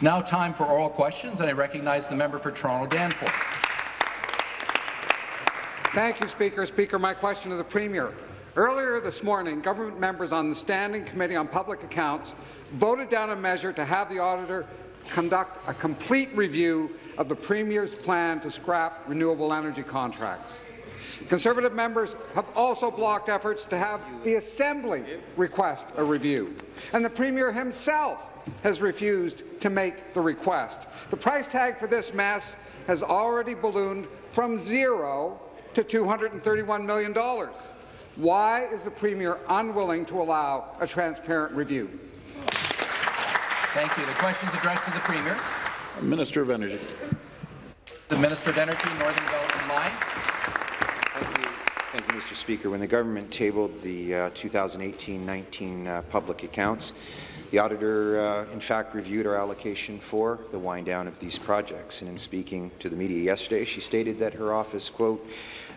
It's now time for oral questions, and I recognize the member for Toronto Danforth. Thank you, Speaker. Speaker, my question to the Premier. Earlier this morning, government members on the Standing Committee on Public Accounts voted down a measure to have the auditor conduct a complete review of the Premier's plan to scrap renewable energy contracts. Conservative members have also blocked efforts to have the Assembly request a review, and the Premier himself has refused to make the request. The price tag for this mess has already ballooned from zero to $231 million. Why is the Premier unwilling to allow a transparent review? Thank you. The question is addressed to the Premier. Minister of Energy. The Minister of Energy, Northern Development Mines. Thank you. Thank you, Mr. Speaker. When the government tabled the 2018-19 uh, uh, public accounts, the auditor, uh, in fact, reviewed our allocation for the wind down of these projects. And in speaking to the media yesterday, she stated that her office, quote,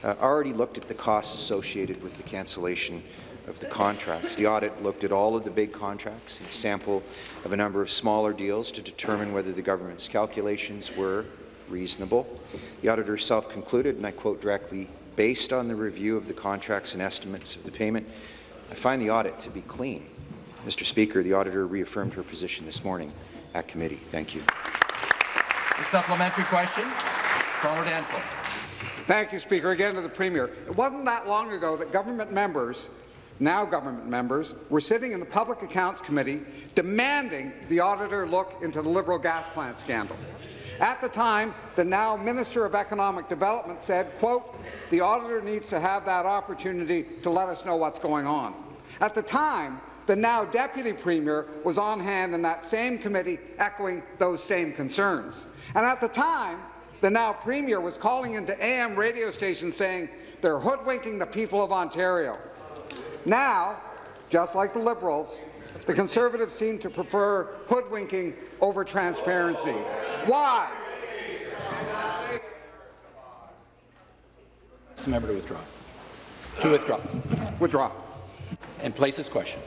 uh, already looked at the costs associated with the cancellation of the contracts. The audit looked at all of the big contracts and a sample of a number of smaller deals to determine whether the government's calculations were reasonable. The auditor herself concluded, and I quote directly, based on the review of the contracts and estimates of the payment, I find the audit to be clean. Mr. Speaker, the auditor reaffirmed her position this morning at committee. Thank you. The supplementary question, Toronto Danforth. Thank you, Speaker. Again to the Premier. It wasn't that long ago that government members, now government members, were sitting in the Public Accounts Committee demanding the auditor look into the Liberal gas plant scandal. At the time, the now Minister of Economic Development said, quote, the auditor needs to have that opportunity to let us know what's going on. At the time, the now Deputy Premier was on hand in that same committee echoing those same concerns. And at the time, the now Premier was calling into AM radio stations saying they're hoodwinking the people of Ontario. Now, just like the Liberals, the Conservatives seem to prefer hoodwinking over transparency. Why? The member to withdraw. To withdraw. Withdraw. And place his question.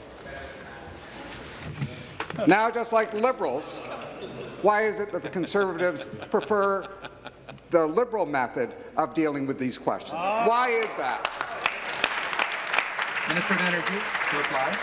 Now, just like Liberals, why is it that the Conservatives prefer the Liberal method of dealing with these questions? Why is that? Minister of Energy to reply.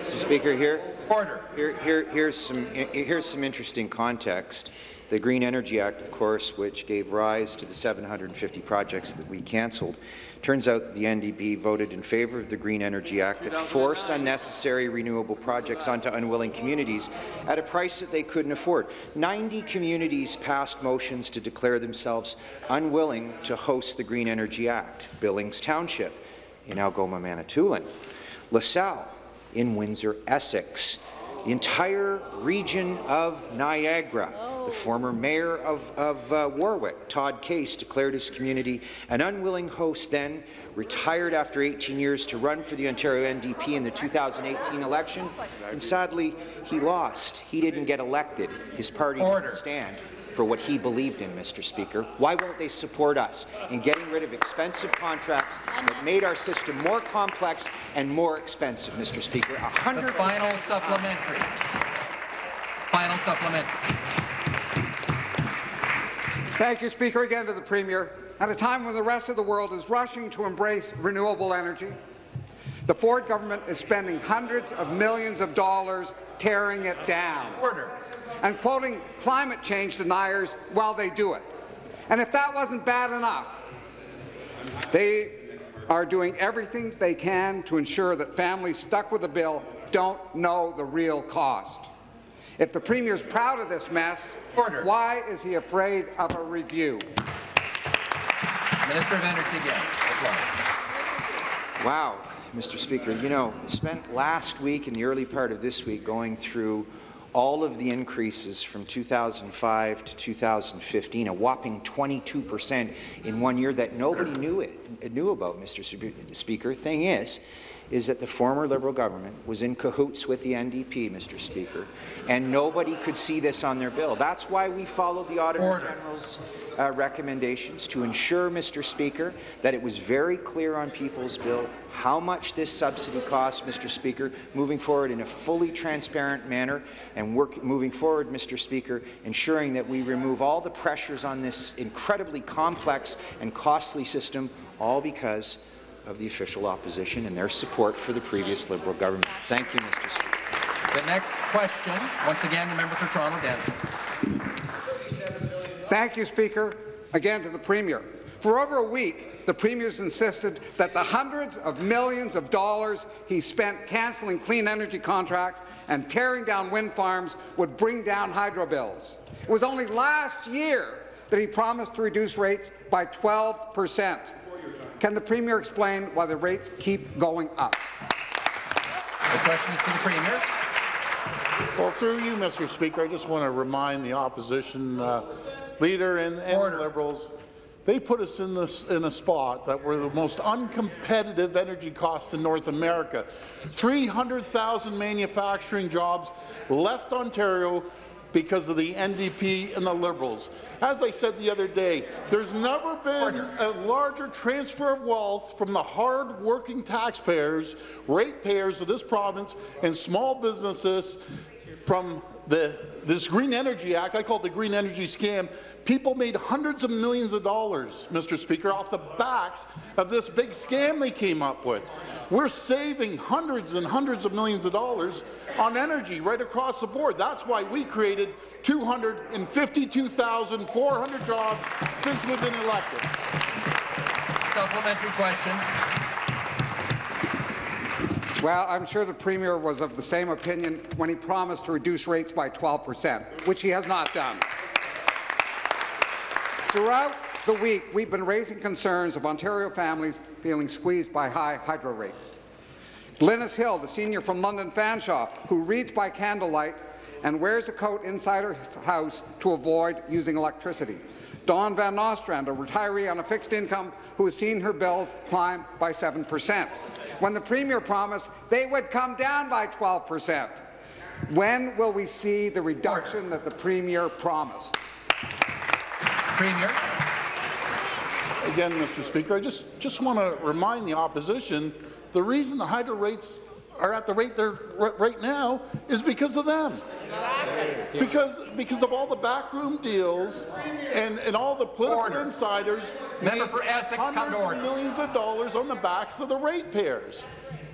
Mr. Speaker, here, Order. here, here, here's some here's some interesting context. The Green Energy Act, of course, which gave rise to the 750 projects that we cancelled, turns out that the NDP voted in favour of the Green Energy Act that forced unnecessary renewable projects onto unwilling communities at a price that they couldn't afford. 90 communities passed motions to declare themselves unwilling to host the Green Energy Act. Billings Township in Algoma, Manitoulin. LaSalle in Windsor, Essex the entire region of Niagara. The former mayor of, of uh, Warwick, Todd Case, declared his community an unwilling host then, retired after 18 years to run for the Ontario NDP in the 2018 election, and sadly, he lost. He didn't get elected. His party Order. didn't stand for what he believed in, Mr. Speaker. Why won't they support us in getting rid of expensive contracts that made our system more complex and more expensive, Mr. Speaker? A hundred The final supplementary. Final supplementary. Thank you, Speaker. Again to the Premier. At a time when the rest of the world is rushing to embrace renewable energy, the Ford government is spending hundreds of millions of dollars tearing it down. Order. And quoting climate change deniers while they do it. And if that wasn't bad enough, they are doing everything they can to ensure that families stuck with the bill don't know the real cost. If the Premier is proud of this mess, Order. why is he afraid of a review? Minister of Energy again. Wow, Mr. Speaker. You know, spent last week and the early part of this week going through all of the increases from 2005 to 2015, a whopping 22 percent in one year that nobody knew it knew about, Mr. Speaker. Thing is, is that the former Liberal government was in cahoots with the NDP, Mr. Speaker, and nobody could see this on their bill. That's why we followed the Auditor Order. General's uh, recommendations to ensure, Mr. Speaker, that it was very clear on people's bill how much this subsidy costs, Mr. Speaker, moving forward in a fully transparent manner, and work moving forward, Mr. Speaker, ensuring that we remove all the pressures on this incredibly complex and costly system, all because of the official opposition and their support for the previous Liberal government. Thank you, Mr. Speaker. The next question, once again, the member for Toronto Danforth. Thank you, Speaker. Again to the Premier. For over a week, the Premier's insisted that the hundreds of millions of dollars he spent cancelling clean energy contracts and tearing down wind farms would bring down hydro bills. It was only last year that he promised to reduce rates by 12 percent. Can the Premier explain why the rates keep going up? The question is to the Premier. Well, through you, Mr. Speaker, I just want to remind the opposition uh, leader and, and Order. Liberals, they put us in this in a spot that we're the most uncompetitive energy cost in North America. 300,000 manufacturing jobs left Ontario because of the NDP and the Liberals. As I said the other day, there's never been a larger transfer of wealth from the hard-working taxpayers, ratepayers of this province, and small businesses from the, this Green Energy Act, I call it the Green Energy Scam, people made hundreds of millions of dollars, Mr. Speaker, off the backs of this big scam they came up with. We're saving hundreds and hundreds of millions of dollars on energy right across the board. That's why we created 252,400 jobs since we've been elected. Supplementary question. Well, I'm sure the Premier was of the same opinion when he promised to reduce rates by 12 percent, which he has not done. Throughout the week, we've been raising concerns of Ontario families feeling squeezed by high hydro rates. Glynis Hill, the senior from London Fanshawe, who reads by candlelight and wears a coat inside her house to avoid using electricity. Dawn Van Nostrand, a retiree on a fixed income who has seen her bills climb by 7 percent. When the Premier promised they would come down by 12 percent. When will we see the reduction that the Premier promised? Premier. Again, Mr. Speaker, I just, just want to remind the opposition, the reason the hydro rates are at the rate they're right now is because of them. Because, because of all the backroom deals and, and all the political Order. insiders Member for Essex, hundreds order. of millions of dollars on the backs of the ratepayers.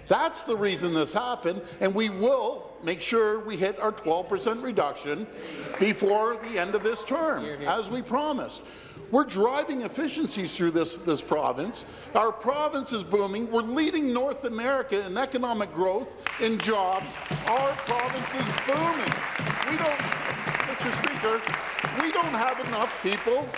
That's the reason this happened, and we will make sure we hit our 12% reduction before the end of this term, as we promised. We're driving efficiencies through this, this province. Our province is booming. We're leading North America in economic growth, in jobs. Our province is booming. We don't, Mr. Speaker, we don't have enough people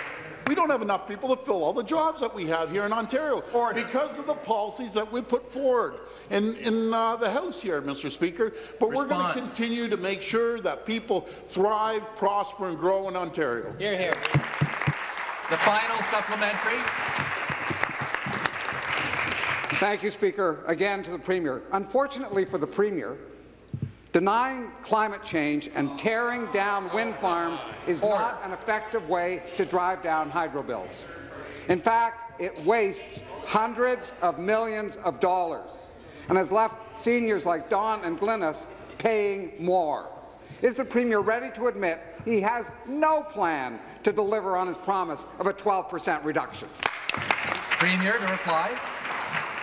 we don't have enough people to fill all the jobs that we have here in Ontario Order. because of the policies that we put forward in, in uh, the House here, Mr. Speaker. But we're going to continue to make sure that people thrive, prosper, and grow in Ontario. The final supplementary. Thank you, Speaker. Again to the Premier. Unfortunately for the Premier, denying climate change and tearing down wind farms is Order. not an effective way to drive down hydro bills. In fact, it wastes hundreds of millions of dollars and has left seniors like Dawn and Glynis paying more. Is the Premier ready to admit he has no plan to deliver on his promise of a 12 percent reduction? Premier to reply.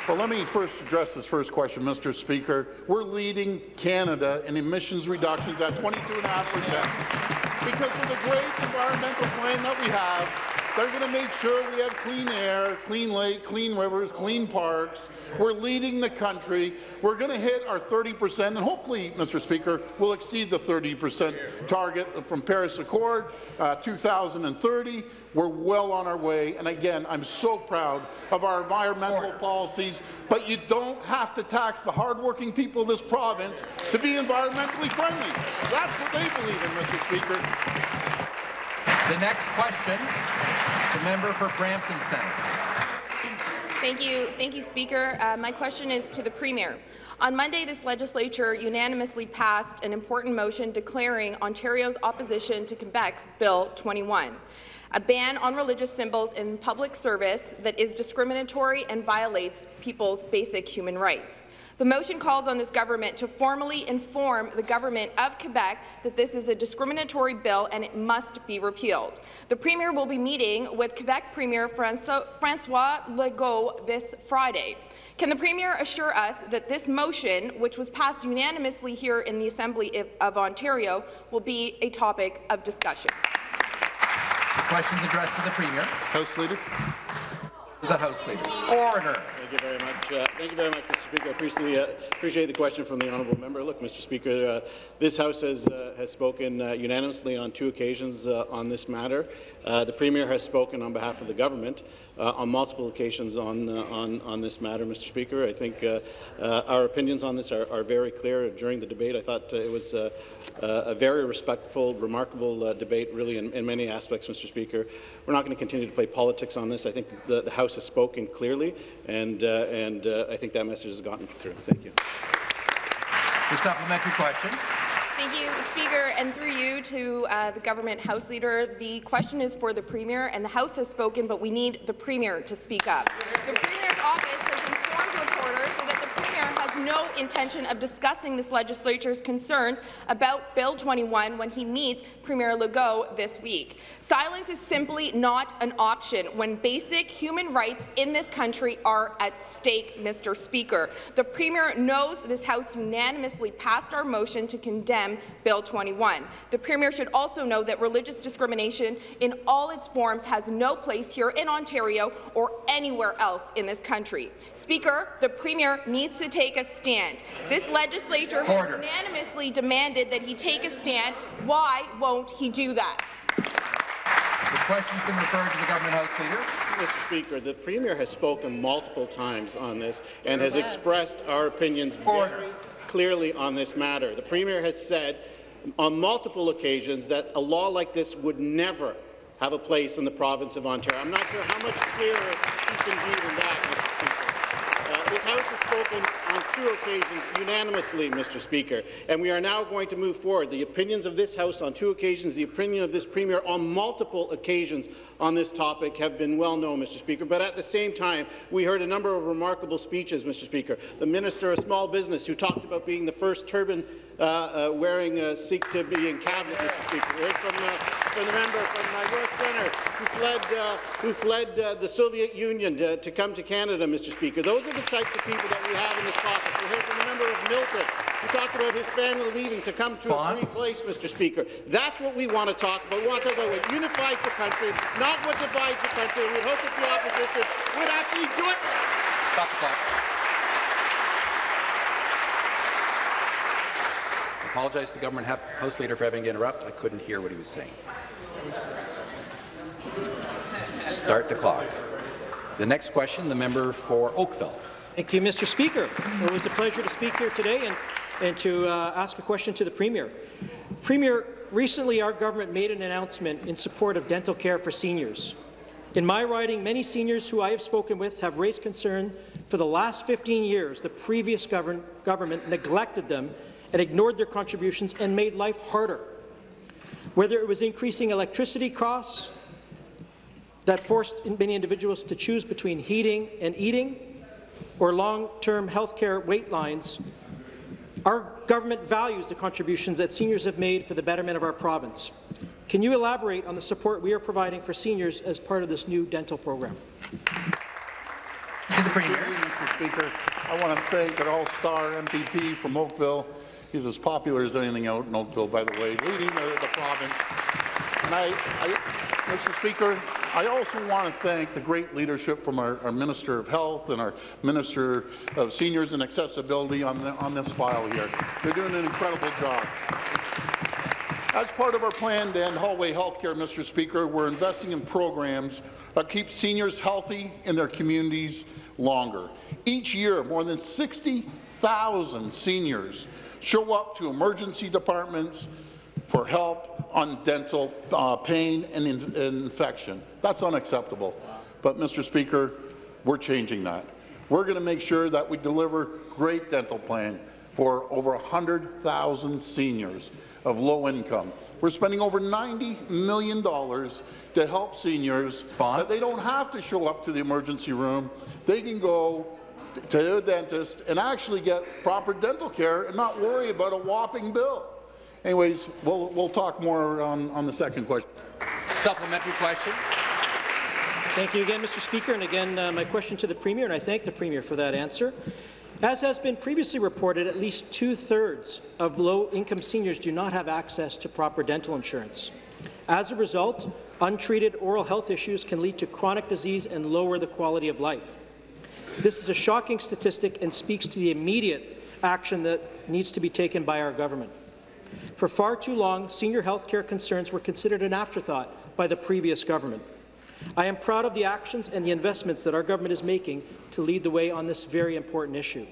Well, let me first address this first question, Mr. Speaker. We're leading Canada in emissions reductions at 22.5% because of the great environmental plan that we have. They're going to make sure we have clean air, clean lake, clean rivers, clean parks. We're leading the country. We're going to hit our 30%, and hopefully, Mr. Speaker, we'll exceed the 30% target from Paris Accord uh, 2030. We're well on our way, and again, I'm so proud of our environmental Order. policies, but you don't have to tax the hardworking people of this province to be environmentally friendly. That's what they believe in, Mr. Speaker. The next question, the member for Brampton Centre. Thank you, thank you, Speaker. Uh, my question is to the Premier. On Monday, this legislature unanimously passed an important motion declaring Ontario's opposition to Quebec's Bill 21, a ban on religious symbols in public service that is discriminatory and violates people's basic human rights. The motion calls on this government to formally inform the government of Quebec that this is a discriminatory bill and it must be repealed. The Premier will be meeting with Quebec Premier François Legault this Friday. Can the Premier assure us that this motion, which was passed unanimously here in the Assembly of Ontario, will be a topic of discussion? Questions addressed to the Premier. House Leader. The House Leader. Order. Thank you very much. Uh, thank you very much, Mr. Speaker. I appreciate, uh, appreciate the question from the honourable member. Look, Mr. Speaker, uh, this House has, uh, has spoken uh, unanimously on two occasions uh, on this matter. the Premier has spoken on behalf of the government on multiple occasions on, on, on this matter, Mr. Speaker. I think our opinions on this are, are, very clear. During the debate, I thought it was a very respectful, remarkable debate, really, in, in, many aspects, Mr. Speaker. We're not going to continue to play politics on this. I think the, the House has spoken clearly, and, and uh, I think that message has gotten through. Thank you. The supplementary question. Thank you, Speaker, and through you to uh, the government House Leader. The question is for the Premier, and the House has spoken, but we need the Premier to speak up. The Premier's office has informed reporters that the Premier has no intention of discussing this legislature's concerns about Bill 21 when he meets Premier Legault this week. Silence is simply not an option when basic human rights in this country are at stake, Mr. Speaker. The Premier knows this House unanimously passed our motion to condemn Bill 21. The Premier should also know that religious discrimination in all its forms has no place here in Ontario or anywhere else in this country. Speaker, the Premier needs to take a stand. This legislature has Order. unanimously demanded that he take a stand. Why won't he do that? The question's been referred to the government House Leader. Mr. Speaker, the Premier has spoken multiple times on this and has expressed our opinions very clearly on this matter. The Premier has said on multiple occasions that a law like this would never have a place in the province of Ontario. I'm not sure how much clearer he can be than that, Mr. Speaker. Uh, this House has spoken on two occasions unanimously, Mr. Speaker, and we are now going to move forward. The opinions of this House on two occasions, the opinion of this Premier on multiple occasions on this topic have been well known, Mr. Speaker. But at the same time, we heard a number of remarkable speeches, Mr. Speaker. The Minister of Small Business, who talked about being the first turban uh, uh, wearing uh, Sikh to be in cabinet, Mr. Speaker. We heard from, uh, from the member from my York Centre who fled, uh, who fled uh, the Soviet Union to, to, come to Canada, Mr. Speaker. Those are the types of people that we have in this caucus. We heard from the member of Milton who talked about his family leaving to come to Bonds. a free place, Mr. Speaker. That's what we want to talk about. We want to talk about what unifies the country, not what divides the country. We hope that the opposition would actually join. Stop the clock. I apologize to the government House Leader for having to interrupt. I couldn't hear what he was saying. Start the clock. The next question, the member for Oakville. Thank you, Mr. Speaker. It was a pleasure to speak here today and, and to uh, ask a question to the Premier. Premier, recently our government made an announcement in support of dental care for seniors. In my riding, many seniors who I have spoken with have raised concern for the last 15 years the previous govern government neglected them and ignored their contributions and made life harder. Whether it was increasing electricity costs that forced many individuals to choose between heating and eating, or long-term health care wait lines, our government values the contributions that seniors have made for the betterment of our province. Can you elaborate on the support we are providing for seniors as part of this new dental program? To the Premier. Mr. Speaker, I want to thank an all-star MPP from Oakville He's as popular as anything out in Oakville, by the way, leading the, the province. And I, I, Mr. Speaker, I also want to thank the great leadership from our, our, Minister of Health and our Minister of Seniors and Accessibility on, the, on this file here. They're doing an incredible job. As part of our plan to end hallway health care, Mr. Speaker, we're investing in programs that keep seniors healthy in their communities longer. Each year, more than 60,000 seniors show up to emergency departments for help on dental uh, pain and in infection. That's unacceptable. But, Mr. Speaker, We're changing that. We're going to make sure that we deliver great dental plan for over 100,000 seniors of low income. We're spending over $90 million to help seniors Response? that they don't have to show up to the emergency room. They can go to a dentist and actually get proper dental care and not worry about a whopping bill. Anyways, we'll, we'll talk more on, on the second question. Supplementary question. Thank you again, Mr. Speaker. And again, uh, my question to the Premier, and I thank the Premier for that answer. As has been previously reported, at least two-thirds of low-income seniors do not have access to proper dental insurance. As a result, untreated oral health issues can lead to chronic disease and lower the quality of life. This is a shocking statistic and speaks to the immediate action that needs to be taken by our government. For far too long, senior health care concerns were considered an afterthought by the previous government. I am proud of the actions and the investments that our government is making to lead the way on this very important issue.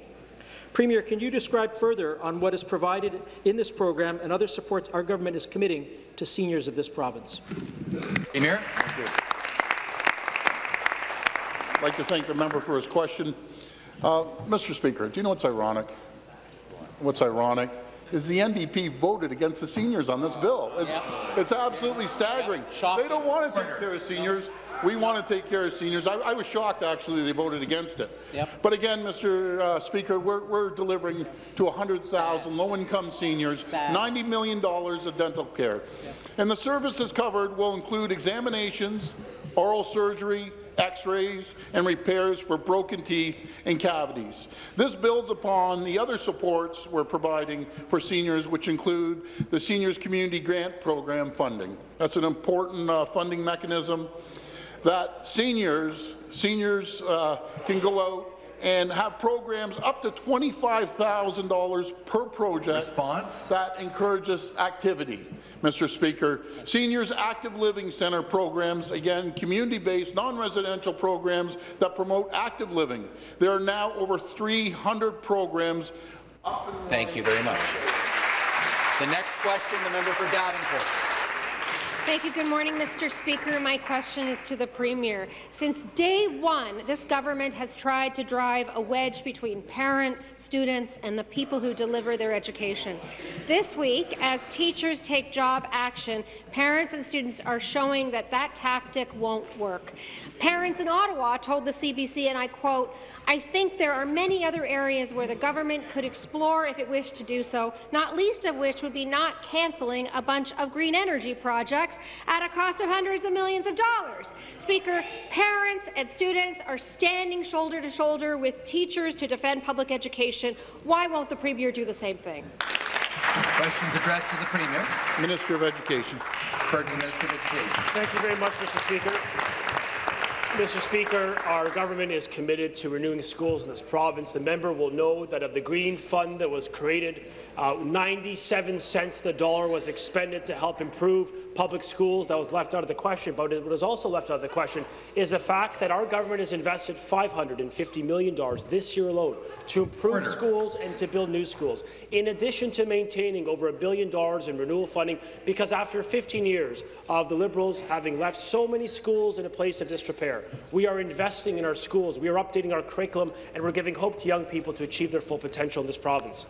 Premier, can you describe further on what is provided in this program and other supports our government is committing to seniors of this province? Premier. I'd like to thank the member for his question. Uh, Mr. Speaker, do you know what's ironic? What's ironic is the NDP voted against the seniors on this bill. It's, it's absolutely staggering. They don't want to take care of seniors. We want to take care of seniors. I, I was shocked, actually, they voted against it. Yep. But again, Mr. Uh, Speaker, we're, we're delivering to 100,000 low-income seniors $90 million of dental care. And the services covered will include examinations, oral surgery, x-rays, and repairs for broken teeth and cavities. This builds upon the other supports we're providing for seniors, which include the Seniors Community Grant Program funding. That's an important uh, funding mechanism that seniors, seniors uh, can go out and have programs up to $25,000 per project Response? that encourages activity. Mr. Speaker, Seniors Active Living Centre programs, again, community-based, non-residential programs that promote active living. There are now over 300 programs Thank you very much. The next question, the member for Davenport. Thank you. Good morning, Mr. Speaker. My question is to the Premier. Since day one, this government has tried to drive a wedge between parents, students, and the people who deliver their education. This week, as teachers take job action, parents and students are showing that that tactic won't work. Parents in Ottawa told the CBC, and I quote, I think there are many other areas where the government could explore if it wished to do so, not least of which would be not cancelling a bunch of green energy projects at a cost of hundreds of millions of dollars. Speaker, parents and students are standing shoulder to shoulder with teachers to defend public education. Why won't the Premier do the same thing? Questions addressed to the Premier. Minister of Education. Heard Minister of Education. Thank you very much, Mr. Speaker. Mr. Speaker, our government is committed to renewing schools in this province. The member will know that of the Green Fund that was created, uh, 97 cents the dollar was expended to help improve public schools. That was left out of the question. But what was also left out of the question is the fact that our government has invested $550 million this year alone to improve Order. schools and to build new schools, in addition to maintaining over a billion dollars in renewal funding, because after 15 years of the Liberals having left so many schools in a place of disrepair, we are investing in our schools, we are updating our curriculum, and we're giving hope to young people to achieve their full potential in this province.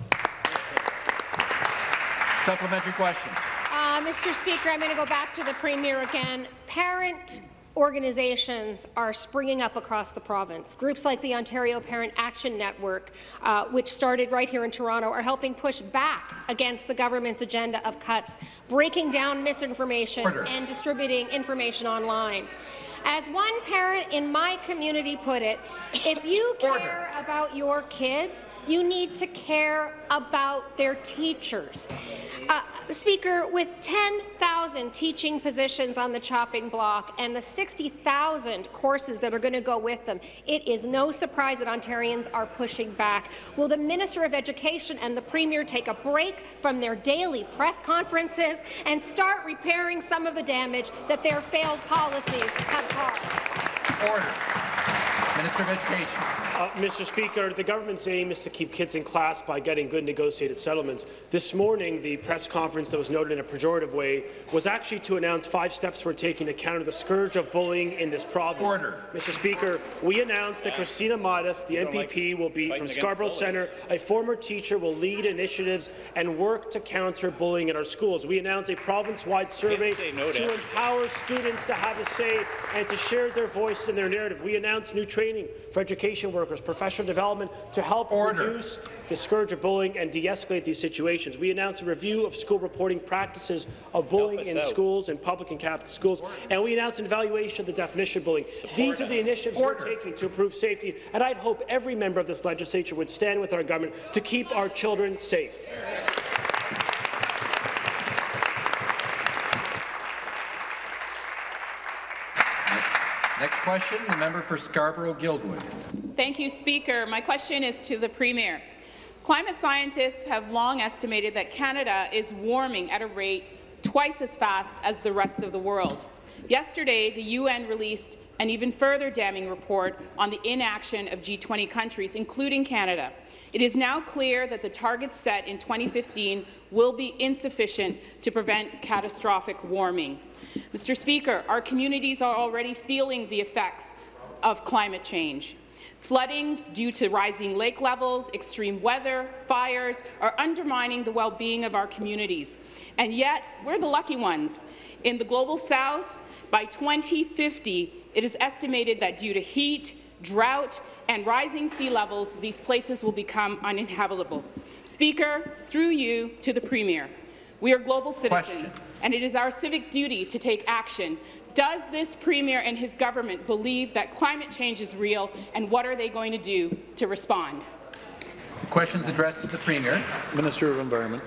Supplementary question. Uh, Mr. Speaker, I'm going to go back to the Premier again. Parent organizations are springing up across the province. Groups like the Ontario Parent Action Network, uh, which started right here in Toronto, are helping push back against the government's agenda of cuts, breaking down misinformation Order. and distributing information online. As one parent in my community put it, if you care about your kids, you need to care about their teachers. Uh, Speaker, with 10,000 teaching positions on the chopping block and the 60,000 courses that are going to go with them, it is no surprise that Ontarians are pushing back. Will the Minister of Education and the Premier take a break from their daily press conferences and start repairing some of the damage that their failed policies have caused? Order. Minister of Education. Uh, Mr. Speaker, the government's aim is to keep kids in class by getting good negotiated settlements. This morning, the press conference that was noted in a pejorative way was actually to announce five steps we're taking to counter the scourge of bullying in this province. Order. Mr. Speaker, we announced that Christina Mitas, the MPP, will be from Scarborough Centre. A former teacher will lead initiatives and work to counter bullying in our schools. We announced a province-wide survey to empower students to have a say and to share their voice and their narrative. We announced new training for education workers, professional development to help Order. reduce the scourge of bullying and de-escalate these situations. We announced a review of school reporting practices of bullying in schools and public and Catholic schools, and we announced an evaluation of the definition of bullying. These are the initiatives Order. we're taking to improve safety, and I'd hope every member of this legislature would stand with our government to keep our children safe. Next question, the member for Scarborough-Guildwood. Thank you, Speaker. My question is to the Premier. Climate scientists have long estimated that Canada is warming at a rate twice as fast as the rest of the world. Yesterday, the UN released an even further damning report on the inaction of G20 countries, including Canada. It is now clear that the targets set in 2015 will be insufficient to prevent catastrophic warming. Mr. Speaker, our communities are already feeling the effects of climate change. Floodings due to rising lake levels, extreme weather, fires are undermining the well-being of our communities. And yet, we're the lucky ones. In the Global South, by 2050, it is estimated that due to heat, drought, and rising sea levels, these places will become uninhabitable. Speaker, through you to the Premier, we are global citizens, Question. and it is our civic duty to take action. Does this Premier and his government believe that climate change is real, and what are they going to do to respond? Questions addressed to the Premier. Minister of Environment.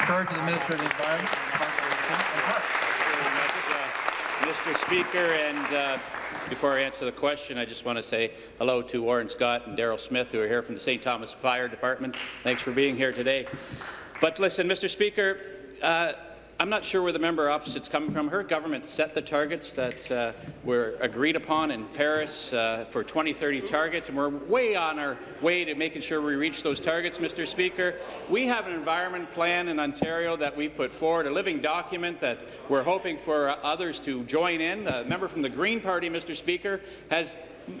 Referred to the Minister of the Environment, Conservation and Parks. very much, uh, Mr. Speaker. And uh, before I answer the question, I just want to say hello to Warren Scott and Daryl Smith, who are here from the St. Thomas Fire Department. Thanks for being here today. But listen, Mr. Speaker, uh, I'm not sure where the member opposite's coming from. Her government set the targets that uh, were agreed upon in Paris uh, for 2030 targets, and we're way on our way to making sure we reach those targets, Mr. Speaker. We have an environment plan in Ontario that we put forward, a living document that we're hoping for uh, others to join in. A member from the Green Party, Mr. Speaker, has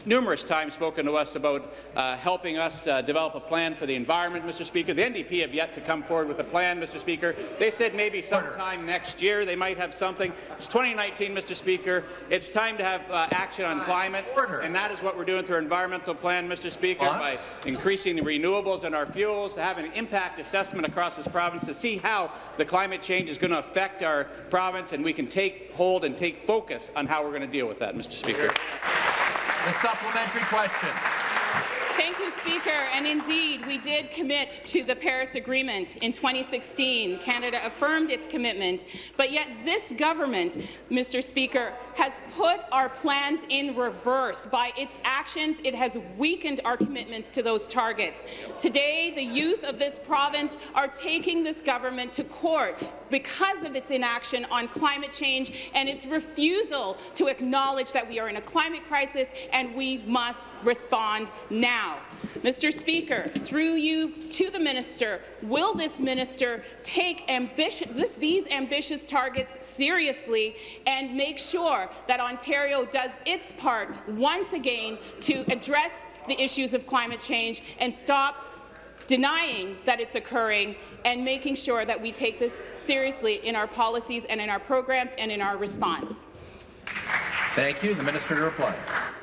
numerous times spoken to us about uh, helping us uh, develop a plan for the environment, Mr. Speaker. The NDP have yet to come forward with a plan, Mr. Speaker. They said maybe sometime next year they might have something. It's 2019, Mr. Speaker. It's time to have uh, action on climate, Order. and that is what we're doing through our environmental plan, Mr. Speaker, by increasing the renewables in our fuels, having an impact assessment across this province to see how the climate change is going to affect our province, and we can take hold and take focus on how we're going to deal with that, Mr. Speaker. The supplementary question. Thank you, Speaker. And indeed, we did commit to the Paris Agreement in 2016. Canada affirmed its commitment. But yet this government, Mr. Speaker, has put our plans in reverse. By its actions, it has weakened our commitments to those targets. Today, the youth of this province are taking this government to court because of its inaction on climate change and its refusal to acknowledge that we are in a climate crisis and we must respond now. Mr. Speaker, through you to the minister, will this minister take ambition, this, these ambitious targets seriously and make sure that Ontario does its part once again to address the issues of climate change and stop denying that it's occurring and making sure that we take this seriously in our policies and in our programs and in our response. Thank you. The Minister to reply.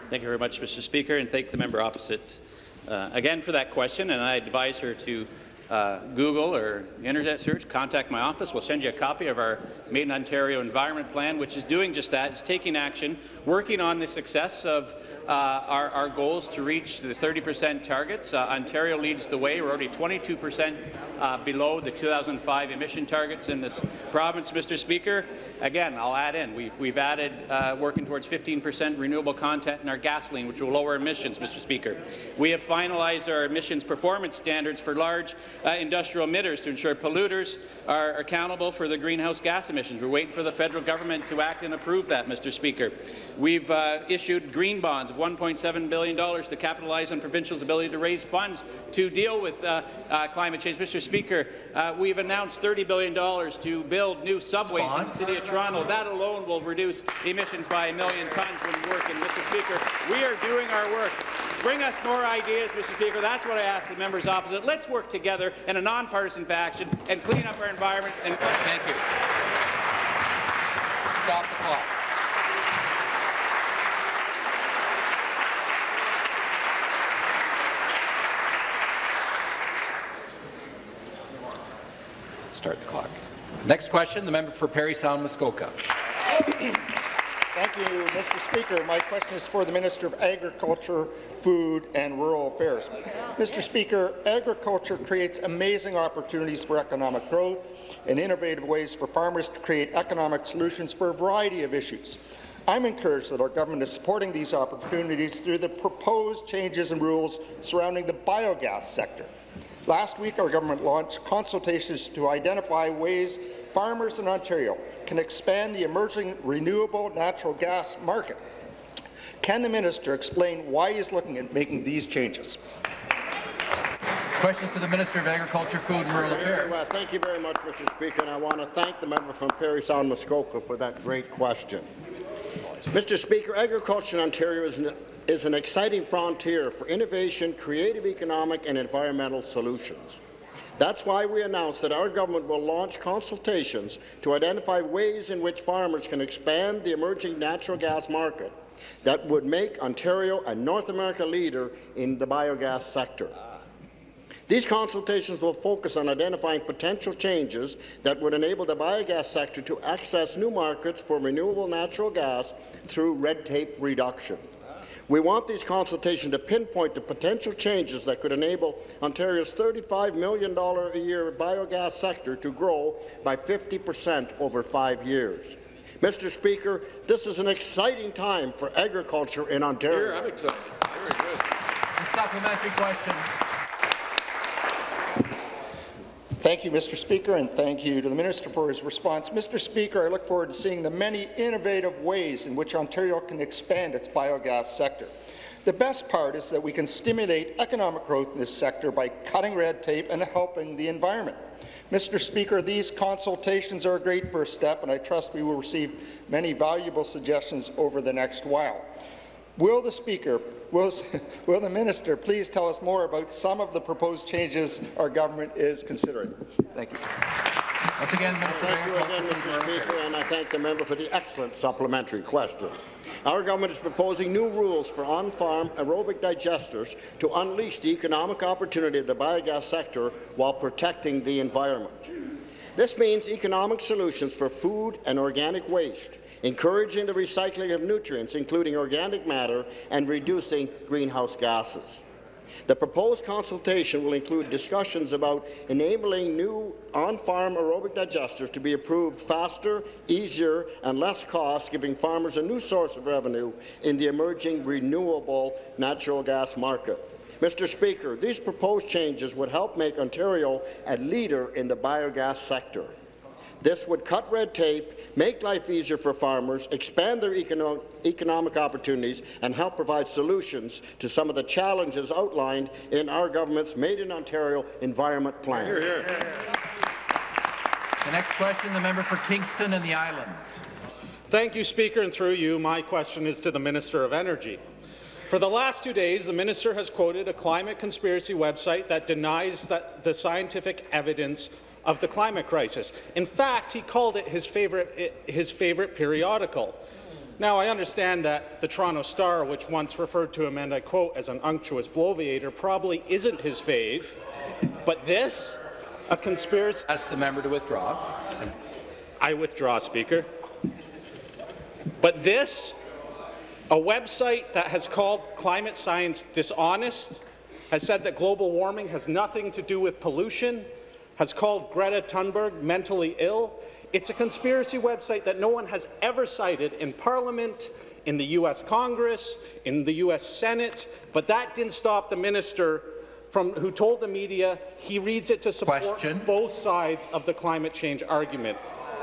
Thank you very much, Mr. Speaker, and thank the member opposite uh, again for that question. And I advise her to uh, Google or internet search, contact my office. We'll send you a copy of our Made in Ontario Environment Plan, which is doing just that. It's taking action, working on the success of uh, our, our goals to reach the 30% targets. Uh, Ontario leads the way. We're already 22% uh, below the 2005 emission targets in this province, Mr. Speaker. Again, I'll add in, we've, we've added uh, working towards 15% renewable content in our gasoline, which will lower emissions, Mr. Speaker. We have finalized our emissions performance standards for large uh, industrial emitters to ensure polluters are accountable for the greenhouse gas emissions. We're waiting for the federal government to act and approve that, Mr. Speaker. We've uh, issued green bonds of $1.7 billion to capitalize on provincials' ability to raise funds to deal with uh, uh, climate change. Mr. Speaker, uh, we've announced $30 billion to build new subways in the City of Toronto. That alone will reduce emissions by a million tons when working. Mr. Speaker, we are doing our work. Bring us more ideas, Mr. Speaker. That's what I ask the members opposite. Let's work together in a nonpartisan fashion and clean up our environment. Environment and Thank you. Stop the clock. Start the clock. Next question, the member for Parry Sound Muskoka. Thank you, Mr. Speaker. My question is for the Minister of Agriculture, Food and Rural Affairs. Mr. Speaker, agriculture creates amazing opportunities for economic growth and innovative ways for farmers to create economic solutions for a variety of issues. I'm encouraged that our government is supporting these opportunities through the proposed changes and rules surrounding the biogas sector. Last week, our government launched consultations to identify ways farmers in Ontario can expand the emerging renewable natural gas market. Can the minister explain why he is looking at making these changes? Questions to the Minister of Agriculture, Food and Rural Affairs. Well, thank you very much, Mr. Speaker, and I want to thank the member from Parry Sound Muskoka for that great question. Mr. Speaker, agriculture in Ontario is an, is an exciting frontier for innovation, creative economic and environmental solutions. That's why we announced that our government will launch consultations to identify ways in which farmers can expand the emerging natural gas market that would make Ontario a North America leader in the biogas sector. These consultations will focus on identifying potential changes that would enable the biogas sector to access new markets for renewable natural gas through red tape reduction. We want these consultations to pinpoint the potential changes that could enable Ontario's $35 million a year biogas sector to grow by 50 per cent over five years. Mr. Speaker, this is an exciting time for agriculture in Ontario. Here, I'm excited. Very good. A supplementary question. Thank you, Mr. Speaker, and thank you to the Minister for his response. Mr. Speaker, I look forward to seeing the many innovative ways in which Ontario can expand its biogas sector. The best part is that we can stimulate economic growth in this sector by cutting red tape and helping the environment. Mr. Speaker, these consultations are a great first step, and I trust we will receive many valuable suggestions over the next while. Will the Speaker, will, will the Minister please tell us more about some of the proposed changes our government is considering? Thank you. Once again, Minister Thank you again, Mr. Speaker, and I thank the member for the excellent supplementary question. Our government is proposing new rules for on-farm aerobic digesters to unleash the economic opportunity of the biogas sector while protecting the environment. This means economic solutions for food and organic waste, encouraging the recycling of nutrients, including organic matter, and reducing greenhouse gases. The proposed consultation will include discussions about enabling new on-farm aerobic digesters to be approved faster, easier, and less cost, giving farmers a new source of revenue in the emerging renewable natural gas market. Mr. Speaker, these proposed changes would help make Ontario a leader in the biogas sector. This would cut red tape, make life easier for farmers, expand their econo economic opportunities, and help provide solutions to some of the challenges outlined in our government's Made in Ontario Environment Plan. Here, here. The next question, the member for Kingston and the Islands. Thank you, Speaker, and through you, my question is to the Minister of Energy. For the last two days, the minister has quoted a climate conspiracy website that denies that the scientific evidence of the climate crisis. In fact, he called it his favorite, his favorite periodical. Now, I understand that the Toronto Star, which once referred to him, and I quote, as an unctuous bloviator, probably isn't his fave, but this, a conspiracy— Ask the member to withdraw. I withdraw, Speaker. But this, a website that has called climate science dishonest, has said that global warming has nothing to do with pollution, has called Greta Thunberg mentally ill. It's a conspiracy website that no one has ever cited in Parliament, in the U.S. Congress, in the U.S. Senate, but that didn't stop the minister from who told the media he reads it to support Question. both sides of the climate change argument.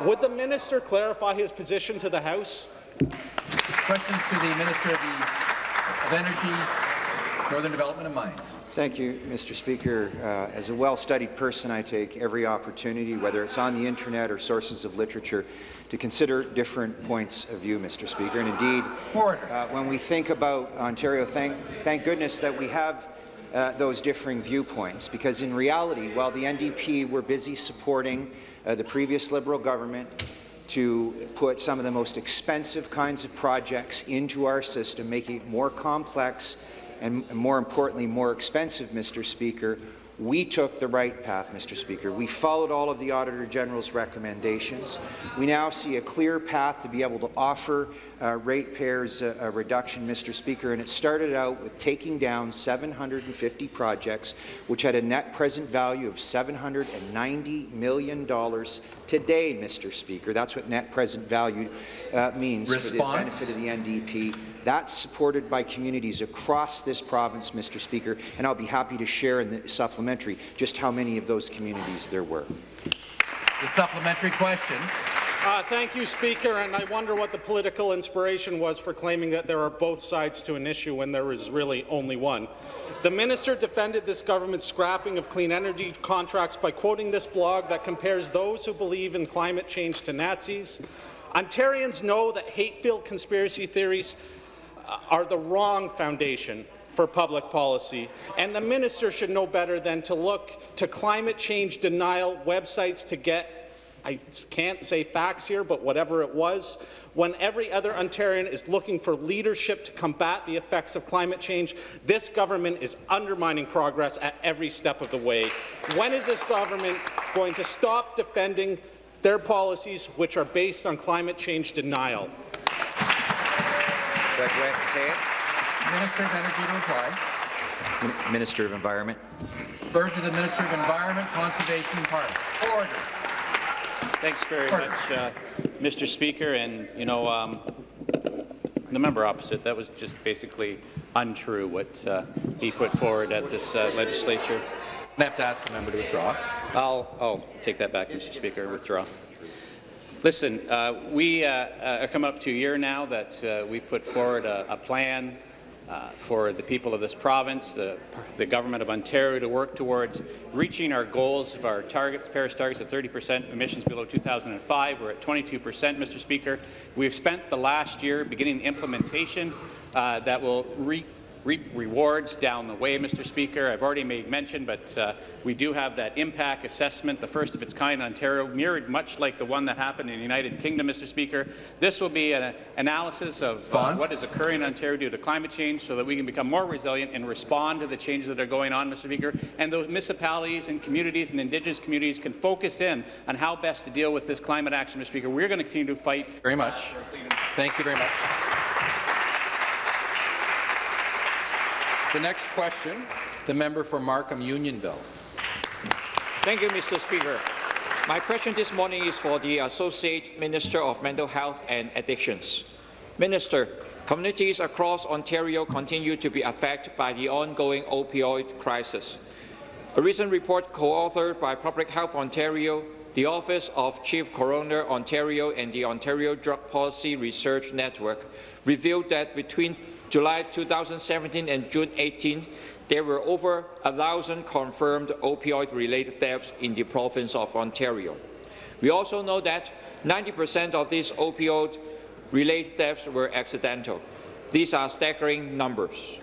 Would the minister clarify his position to the House? Questions to the Minister of, the, of Energy, Northern Development and Mines. Thank you, Mr. Speaker. Uh, as a well-studied person, I take every opportunity, whether it's on the internet or sources of literature, to consider different points of view, Mr. Speaker. And indeed, uh, when we think about Ontario, thank, thank goodness that we have uh, those differing viewpoints, because in reality, while the NDP were busy supporting uh, the previous Liberal government to put some of the most expensive kinds of projects into our system, making it more complex and more importantly, more expensive, Mr. Speaker, we took the right path, Mr. Speaker. We followed all of the Auditor General's recommendations. We now see a clear path to be able to offer uh, ratepayers a, a reduction, Mr. Speaker, and it started out with taking down 750 projects, which had a net present value of $790 million today, Mr. Speaker. That's what net present value uh, means for the benefit of the NDP. That's supported by communities across this province, Mr. Speaker, and I'll be happy to share in the supplementary just how many of those communities there were. The supplementary question. Uh, thank you, Speaker, and I wonder what the political inspiration was for claiming that there are both sides to an issue when there is really only one. The minister defended this government's scrapping of clean energy contracts by quoting this blog that compares those who believe in climate change to Nazis. Ontarians know that hate-filled conspiracy theories uh, are the wrong foundation for public policy, and the minister should know better than to look to climate change denial websites to get I can't say facts here, but whatever it was, when every other Ontarian is looking for leadership to combat the effects of climate change, this government is undermining progress at every step of the way. When is this government going to stop defending their policies, which are based on climate change denial? Do I have to say it? Minister of Energy to reply. Minister of Environment. Bird to the Minister of Environment, Conservation and Parks. Order. Thanks very much, uh, Mr. Speaker. And, you know, um, the member opposite, that was just basically untrue what uh, he put forward at this uh, legislature. I have to ask the member to withdraw. I'll, I'll take that back, Mr. Speaker, withdraw. Listen, uh, we uh, uh, are coming up to a year now that uh, we put forward a, a plan uh, for the people of this province, the, the government of Ontario to work towards reaching our goals of our targets, Paris targets of 30 percent emissions below 2005. We're at 22 percent, Mr. Speaker. We've spent the last year beginning implementation uh, that will re reap rewards down the way, Mr. Speaker. I've already made mention, but uh, we do have that impact assessment, the first of its kind in Ontario, mirrored much like the one that happened in the United Kingdom, Mr. Speaker. This will be an analysis of uh, what is occurring in Ontario due to climate change so that we can become more resilient and respond to the changes that are going on, Mr. Speaker, and those municipalities and communities and Indigenous communities can focus in on how best to deal with this climate action, Mr. Speaker. We're going to continue to fight. Very much. Thank you very much. The next question, the member for Markham Unionville. Thank you, Mr. Speaker. My question this morning is for the Associate Minister of Mental Health and Addictions. Minister, communities across Ontario continue to be affected by the ongoing opioid crisis. A recent report co-authored by Public Health Ontario, the Office of Chief Coroner Ontario and the Ontario Drug Policy Research Network revealed that between July 2017 and June 18, there were over 1,000 confirmed opioid-related deaths in the province of Ontario. We also know that 90% of these opioid-related deaths were accidental. These are staggering numbers.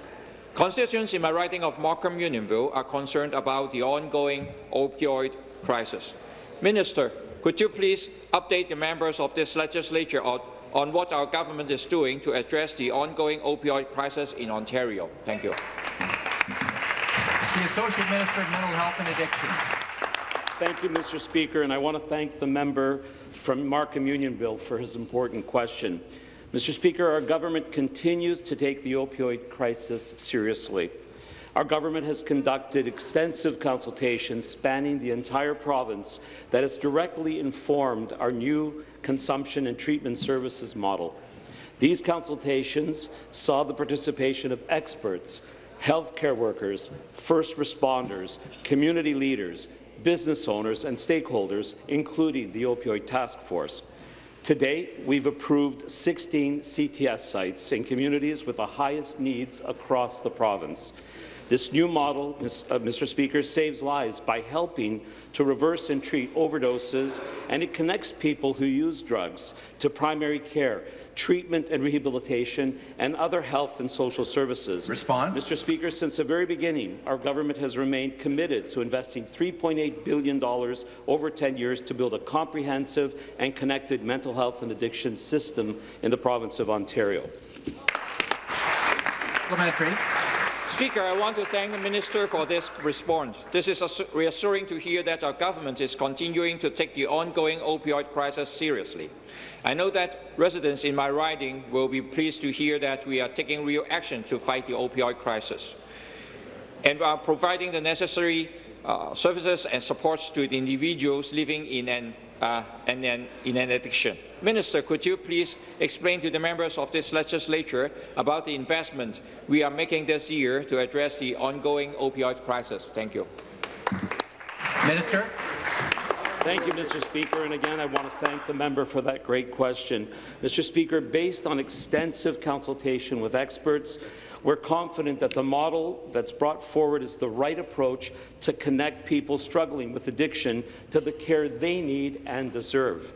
Constituents in my riding of Markham Unionville are concerned about the ongoing opioid crisis. Minister, could you please update the members of this legislature on on what our government is doing to address the ongoing opioid crisis in Ontario. Thank you. The Associate Minister of Mental Health and Addiction. Thank you, Mr. Speaker, and I want to thank the member from Markham Unionville for his important question. Mr. Speaker, our government continues to take the opioid crisis seriously. Our government has conducted extensive consultations spanning the entire province that has directly informed our new consumption and treatment services model. These consultations saw the participation of experts healthcare workers, first responders, community leaders, business owners and stakeholders, including the Opioid Task Force. To date, we've approved 16 CTS sites in communities with the highest needs across the province. This new model, Mr. Uh, Speaker, saves lives by helping to reverse and treat overdoses, and it connects people who use drugs to primary care, treatment and rehabilitation, and other health and social services. Response? Mr. Speaker, since the very beginning, our government has remained committed to investing $3.8 billion over 10 years to build a comprehensive and connected mental health and addiction system in the province of Ontario. Supplementary. Speaker, I want to thank the Minister for this response. This is reassuring to hear that our government is continuing to take the ongoing opioid crisis seriously. I know that residents in my riding will be pleased to hear that we are taking real action to fight the opioid crisis and are providing the necessary uh, services and supports to the individuals living in an, uh, in an, in an addiction. Minister, could you please explain to the members of this legislature about the investment we are making this year to address the ongoing opioid crisis? Thank you. Minister. Thank you, Mr. Speaker. And again, I want to thank the member for that great question. Mr. Speaker, based on extensive consultation with experts, we're confident that the model that's brought forward is the right approach to connect people struggling with addiction to the care they need and deserve.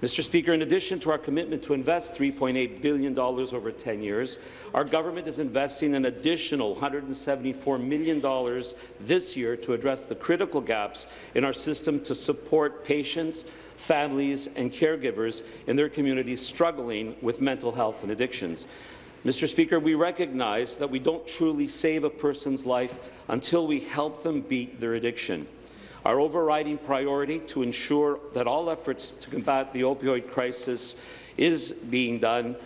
Mr. Speaker, in addition to our commitment to invest $3.8 billion over 10 years, our government is investing an additional $174 million this year to address the critical gaps in our system to support patients, families and caregivers in their communities struggling with mental health and addictions. Mr. Speaker, we recognize that we don't truly save a person's life until we help them beat their addiction. Our overriding priority to ensure that all efforts to combat the opioid crisis is being done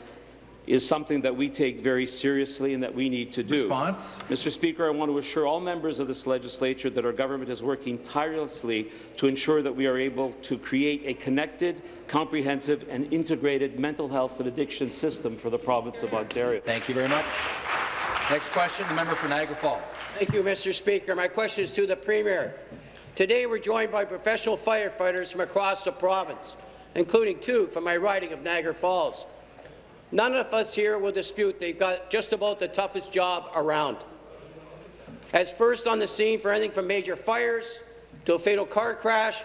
is something that we take very seriously and that we need to do. Response? Mr. Speaker, I want to assure all members of this legislature that our government is working tirelessly to ensure that we are able to create a connected, comprehensive and integrated mental health and addiction system for the province of Ontario. Thank you very much. Next question, the member for Niagara Falls. Thank you, Mr. Speaker. My question is to the Premier. Today, we're joined by professional firefighters from across the province, including two from my riding of Niagara Falls. None of us here will dispute they've got just about the toughest job around. As first on the scene for anything from major fires to a fatal car crash,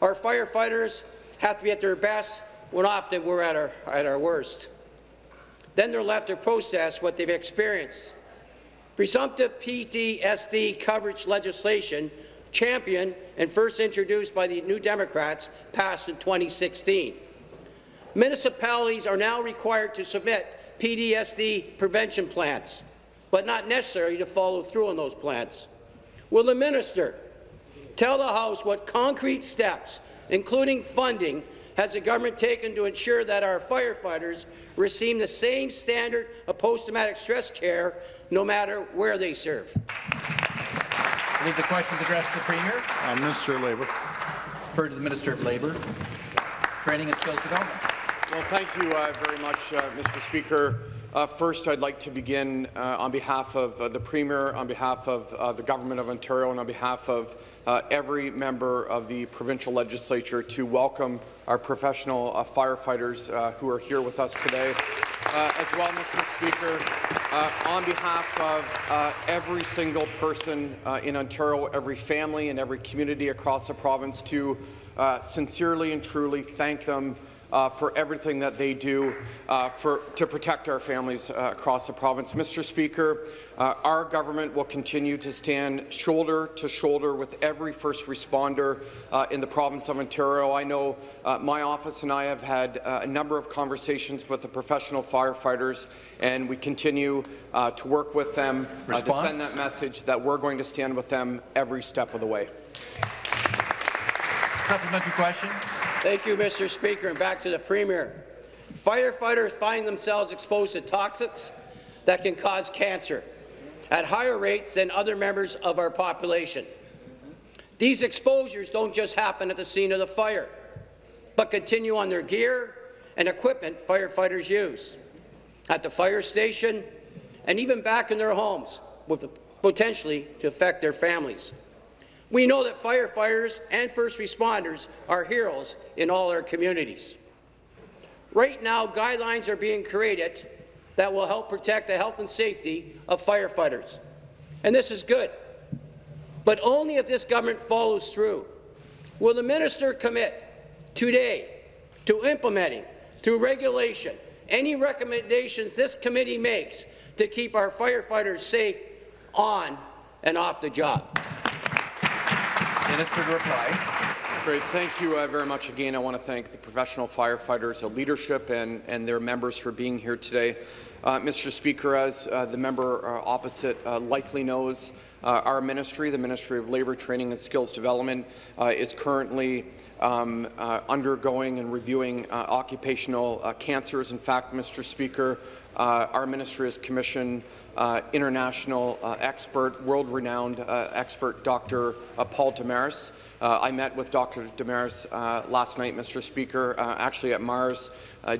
our firefighters have to be at their best when often we're at our, at our worst. Then they're left to process what they've experienced. Presumptive PTSD coverage legislation championed and first introduced by the New Democrats, passed in 2016. Municipalities are now required to submit PTSD prevention plans, but not necessary to follow through on those plans. Will the minister tell the House what concrete steps, including funding, has the government taken to ensure that our firefighters receive the same standard of post-traumatic stress care no matter where they serve? I leave the questions addressed to the Premier. Uh, Minister of Labour. Refer to the Minister of Labour, Training and Skills Development. Well, thank you uh, very much, uh, Mr. Speaker. Uh, first, I'd like to begin uh, on behalf of uh, the Premier, on behalf of uh, the Government of Ontario, and on behalf of every member of the provincial legislature to welcome our professional firefighters who are here with us today. as well, Mr. Speaker, on behalf of every single person in Ontario, every family and every community across the province to sincerely and truly thank them uh, for everything that they do uh, for, to protect our families uh, across the province. Mr. Speaker, uh, our government will continue to stand shoulder to shoulder with every first responder uh, in the province of Ontario. I know uh, my office and I have had a number of conversations with the professional firefighters, and we continue to work with them to send that message that we're going to stand with them every step of the way. Supplementary question. Thank you, Mr. Speaker. And back to the Premier. Firefighters find themselves exposed to toxics that can cause cancer at higher rates than other members of our population. These exposures don't just happen at the scene of the fire, but continue on their gear and equipment firefighters use, at the fire station, and even back in their homes, with potentially to affect their families. We know that firefighters and first responders are heroes in all our communities. Right now, guidelines are being created that will help protect the health and safety of firefighters. And this is good. But only if this government follows through. Will the minister commit today to implementing, through regulation, any recommendations this committee makes to keep our firefighters safe on and off the job? Minister to reply. Great. Thank you uh, very much again. I want to thank the professional firefighters, the leadership, and, and their members for being here today. Uh, Mr. Speaker, as uh, the member uh, opposite uh, likely knows, uh, our ministry, the Ministry of Labour Training and Skills Development, is currently um, undergoing and reviewing occupational cancers. In fact, Mr. Speaker, our ministry has commissioned uh, international uh, expert, world-renowned uh, expert, Dr. Paul Demers. I met with Dr. Demers last night, Mr. Speaker, actually at Mars,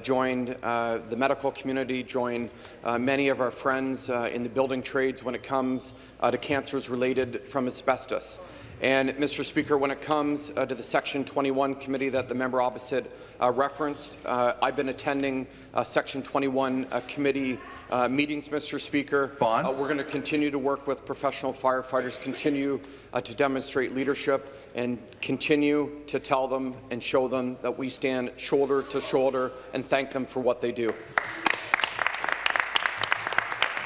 joined the medical community, joined many of our friends in the building trades when it comes to cancers related from asbestos. And, Mr. Speaker, when it comes uh, to the Section 21 committee that the member opposite uh, referenced, uh, I've been attending uh, Section 21 uh, committee uh, meetings, Mr. Speaker. we're going to continue to work with professional firefighters, continue to demonstrate leadership, and continue to tell them and show them that we stand shoulder to shoulder and thank them for what they do.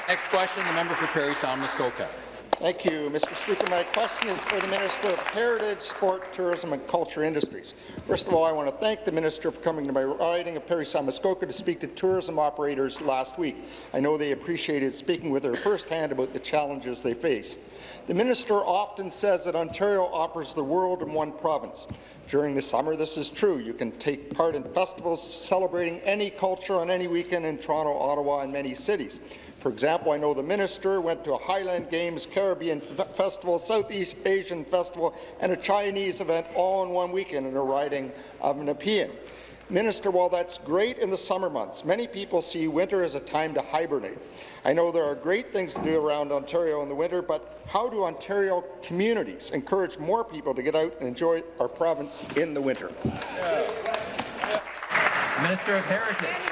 Next question, the member for Parry Sound Muskoka. Thank you, Mr. Speaker. My question is for the Minister of Heritage, Sport, Tourism and Culture Industries. First of all, I want to thank the Minister for coming to my riding of Sound Muskoka to speak to tourism operators last week. I know they appreciated speaking with her firsthand about the challenges they face. The Minister often says that Ontario offers the world in one province. During the summer, this is true. You can take part in festivals celebrating any culture on any weekend in Toronto, Ottawa, and many cities. For example, I know the minister went to a Highland Games, Caribbean Festival, Southeast Asian Festival, and a Chinese event all in one weekend in a riding of Nepean. Minister, while that's great in the summer months, many people see winter as a time to hibernate. I know there are great things to do around Ontario in the winter, but how do Ontario communities encourage more people to get out and enjoy our province in the winter? Yeah. Minister of Heritage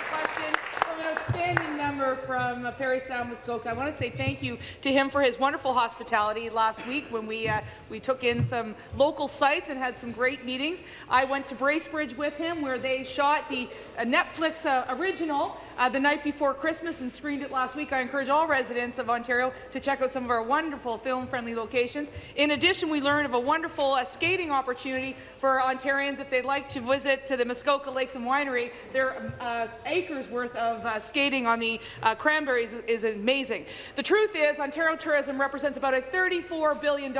from uh, Parry Sound, Muskoka. I want to say thank you to him for his wonderful hospitality last week when we uh, we took in some local sites and had some great meetings. I went to Bracebridge with him where they shot the uh, Netflix uh, original uh, the Knight before Christmas and screened it last week. I encourage all residents of Ontario to check out some of our wonderful film-friendly locations. In addition, we learned of a wonderful skating opportunity for Ontarians if they'd like to visit to the Muskoka Lakes and Winery. Their uh, acres worth of skating on the uh, cranberries is, is amazing. The truth is, Ontario tourism represents about a $34 billion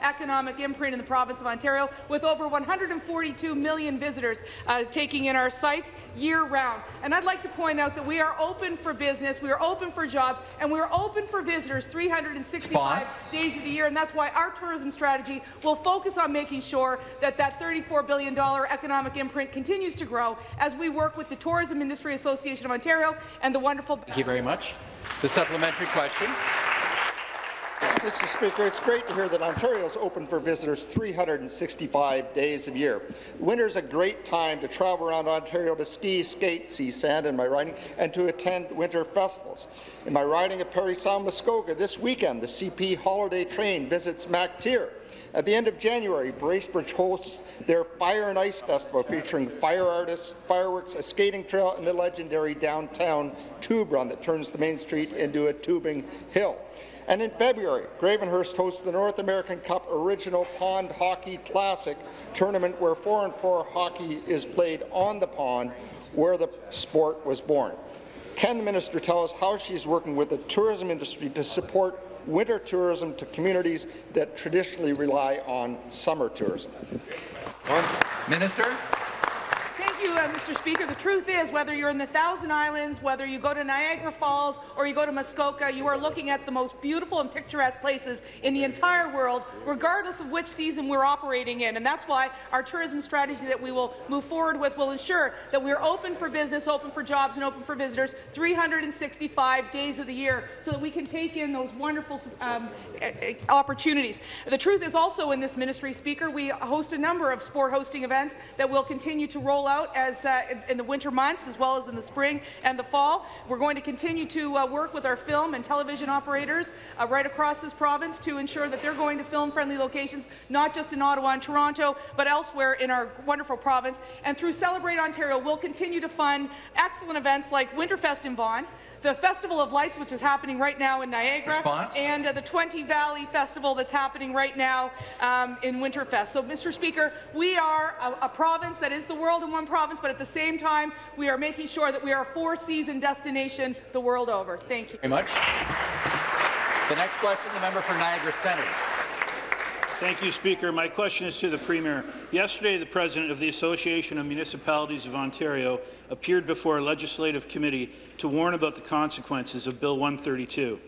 economic imprint in the province of Ontario, with over 142 million visitors uh, taking in our sites year-round. And I'd like to point out that we are open for business, we are open for jobs, and we are open for visitors 365 Spots. days of the year. And that's why our tourism strategy will focus on making sure that that $34 billion economic imprint continues to grow as we work with the Tourism Industry Association of Ontario and the wonderful. You very much. The supplementary question. Mr. Speaker, it's great to hear that Ontario is open for visitors 365 days a year. Winter is a great time to travel around Ontario to ski, skate, see sand in my riding, and to attend winter festivals. In my riding at Parry Sound Muskoka this weekend, the CP Holiday Train visits MacTier. At the end of January, Bracebridge hosts their Fire and Ice Festival featuring fire artists, fireworks, a skating trail, and the legendary downtown tube run that turns the main street into a tubing hill. And in February, Gravenhurst hosts the North American Cup Original Pond Hockey Classic tournament where 4 and 4 hockey is played on the pond where the sport was born. Can the minister tell us how she's working with the tourism industry to support winter tourism to communities that traditionally rely on summer tourism? Minister. You, uh, Mr. Speaker. The truth is, whether you're in the Thousand Islands, whether you go to Niagara Falls or you go to Muskoka, you are looking at the most beautiful and picturesque places in the entire world, regardless of which season we're operating in. And that's why our tourism strategy that we will move forward with will ensure that we're open for business, open for jobs, and open for visitors 365 days of the year so that we can take in those wonderful um, opportunities. The truth is also in this ministry, Speaker, we host a number of sport hosting events that will continue to roll out as uh, in, the winter months as well as in the spring and the fall. We're going to continue to uh, work with our film and television operators uh, right across this province to ensure that they're going to film-friendly locations, not just in Ottawa and Toronto, but elsewhere in our wonderful province. And through Celebrate Ontario, we'll continue to fund excellent events like Winterfest in Vaughan, the Festival of Lights, which is happening right now in Niagara, Response? and uh, the 20 Valley Festival that's happening right now um, in Winterfest. So, Mr. Speaker, we are a, a, province that is the world in one province, but at the same time, we are making sure that we are a four-season destination the world over. Thank you. Very much. The next question, the member for Niagara Centre. Thank you, Speaker. My question is to the Premier. Yesterday, the President of the Association of Municipalities of Ontario appeared before a legislative committee to warn about the consequences of Bill 132.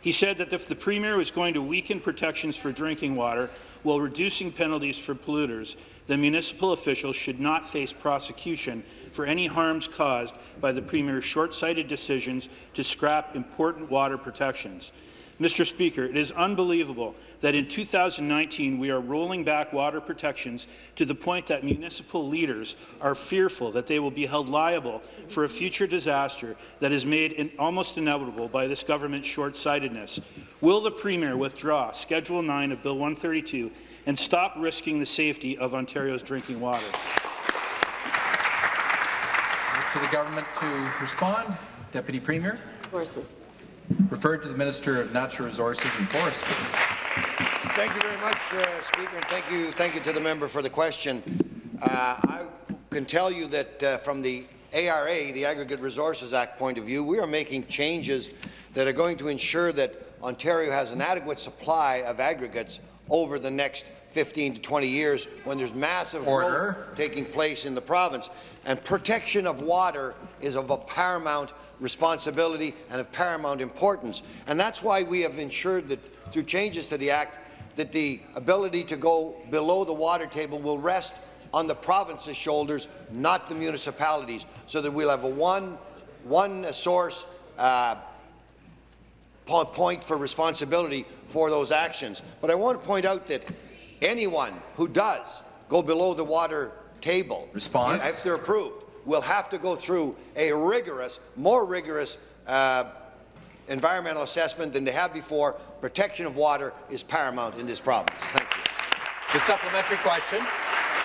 He said that if the Premier was going to weaken protections for drinking water while reducing penalties for polluters, then municipal officials should not face prosecution for any harms caused by the Premier's short-sighted decisions to scrap important water protections. Mr. Speaker, it is unbelievable that in 2019 we are rolling back water protections to the point that municipal leaders are fearful that they will be held liable for a future disaster that is made in almost inevitable by this government's short-sightedness. Will the Premier withdraw Schedule 9 of Bill 132 and stop risking the safety of Ontario's drinking water? To the government to respond. Deputy Premier. Forces. Referred to the Minister of Natural Resources and Forestry. Thank you very much, uh, Speaker, and thank you, thank you to the member for the question. Uh, I can tell you that uh, from the ARA, the Aggregate Resources Act point of view, we are making changes that are going to ensure that Ontario has an adequate supply of aggregates over the next 15 to 20 years when there's massive Order. growth taking place in the province. And protection of water is of a paramount responsibility and of paramount importance. And that's why we have ensured that through changes to the Act that the ability to go below the water table will rest on the province's shoulders, not the municipalities, so that we'll have a one, one source uh, point for responsibility for those actions. But I want to point out that anyone who does go below the water table, Response? if they're approved, will have to go through a rigorous, more rigorous uh, environmental assessment than they have before. Protection of water is paramount in this province. Thank you. The supplementary question.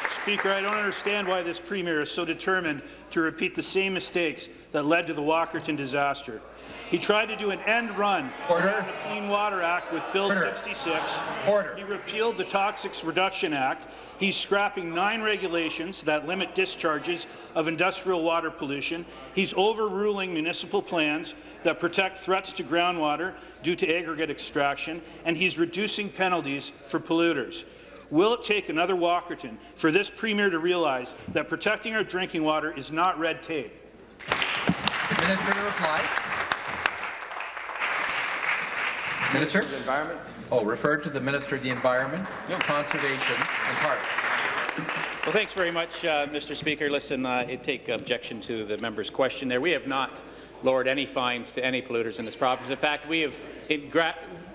Speaker, I don't understand why this Premier is so determined to repeat the same mistakes that led to the Walkerton disaster. He tried to do an end run Order. the Clean Water Act with Bill Order. 66. Order. He repealed the Toxics Reduction Act. He's scrapping nine regulations that limit discharges of industrial water pollution. He's overruling municipal plans that protect threats to groundwater due to aggregate extraction, and he's reducing penalties for polluters. Will it take another Walkerton for this Premier to realize that protecting our drinking water is not red tape? Minister to reply. Minister? of the Environment. Oh, referred to the Minister of the Environment, Conservation and Parks. Well, thanks very much, uh, Mr. Speaker. Listen, uh, I take objection to the member's question there. We have not lowered any fines to any polluters in this province. In fact, we have in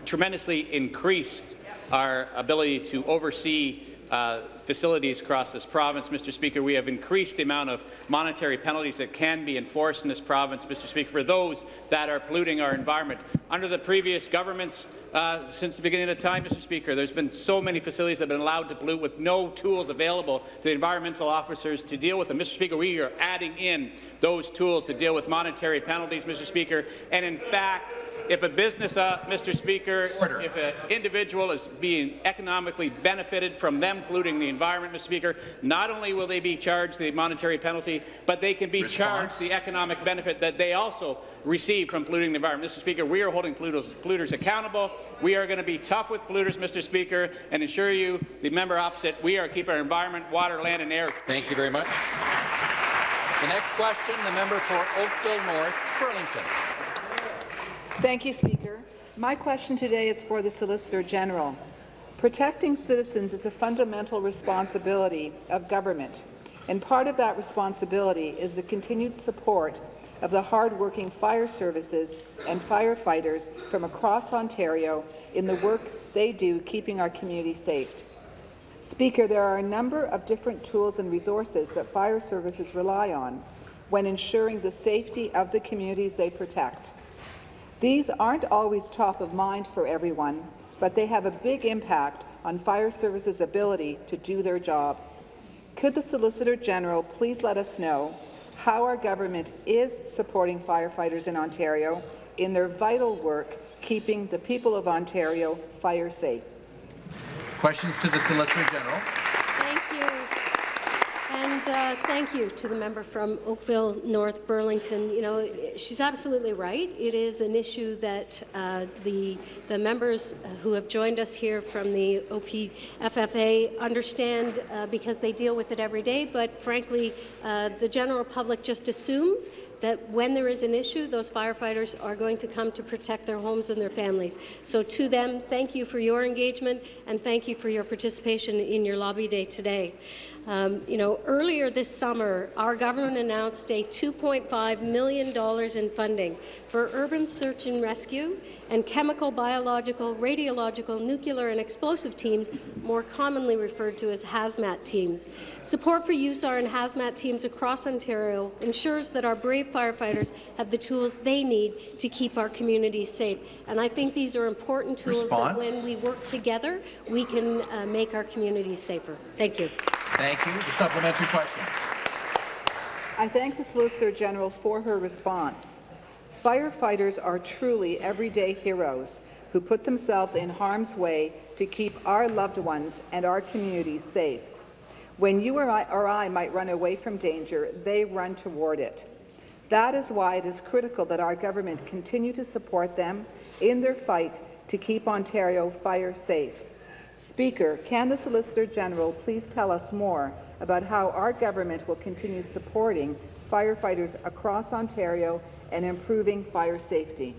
tremendously increased our ability to oversee uh, facilities across this province. Mr. Speaker, we have increased the amount of monetary penalties that can be enforced in this province, Mr. Speaker, for those that are polluting our environment. Under the previous governments, uh, since the beginning of time, Mr. Speaker, there's been so many facilities that have been allowed to pollute with no tools available to the environmental officers to deal with them. Mr. Speaker, we are adding in those tools to deal with monetary penalties, Mr. Speaker, and in fact, if a business, uh, Mr. Speaker, Order. if an individual is being economically benefited from them polluting the environment, Mr. Speaker, not only will they be charged the monetary penalty, but they can be Response. charged the economic benefit that they also receive from polluting the environment. Mr. Speaker, we are holding polluters, polluters accountable. We are going to be tough with polluters, Mr. Speaker, and assure you, the member opposite, we are keeping our environment, water, land, and air. Thank you very much. The next question, the member for Oakville North, Burlington. Thank you, Speaker. My question today is for the Solicitor General. Protecting citizens is a fundamental responsibility of government, and part of that responsibility is the continued support of the hard-working fire services and firefighters from across Ontario in the work they do keeping our community safe. Speaker, there are a number of different tools and resources that fire services rely on when ensuring the safety of the communities they protect. These aren't always top of mind for everyone, but they have a big impact on fire services' ability to do their job. Could the Solicitor General please let us know how our government is supporting firefighters in Ontario in their vital work keeping the people of Ontario fire safe? Questions to the Solicitor General. And uh, thank you to the member from Oakville North Burlington. You know, she's absolutely right. It is an issue that uh, the, the members who have joined us here from the OPFFA understand uh, because they deal with it every day. But frankly, uh, the general public just assumes that when there is an issue, those firefighters are going to come to protect their homes and their families. So to them, thank you for your engagement and thank you for your participation in your lobby day today. Um, you know, earlier this summer, our government announced a $2.5 million in funding for urban search and rescue and chemical, biological, radiological, nuclear, and explosive teams, more commonly referred to as HAZMAT teams. Support for USAR and HAZMAT teams across Ontario ensures that our brave firefighters have the tools they need to keep our communities safe. And I think these are important tools Response? that when we work together, we can uh, make our communities safer. Thank you. Thank you. The supplementary question. I thank the Solicitor General for her response. Firefighters are truly everyday heroes who put themselves in harm's way to keep our loved ones and our communities safe. When you or I, or I might run away from danger, they run toward it. That is why it is critical that our government continue to support them in their fight to keep Ontario fire safe. Speaker, can the Solicitor General please tell us more about how our government will continue supporting firefighters across Ontario and improving fire safety?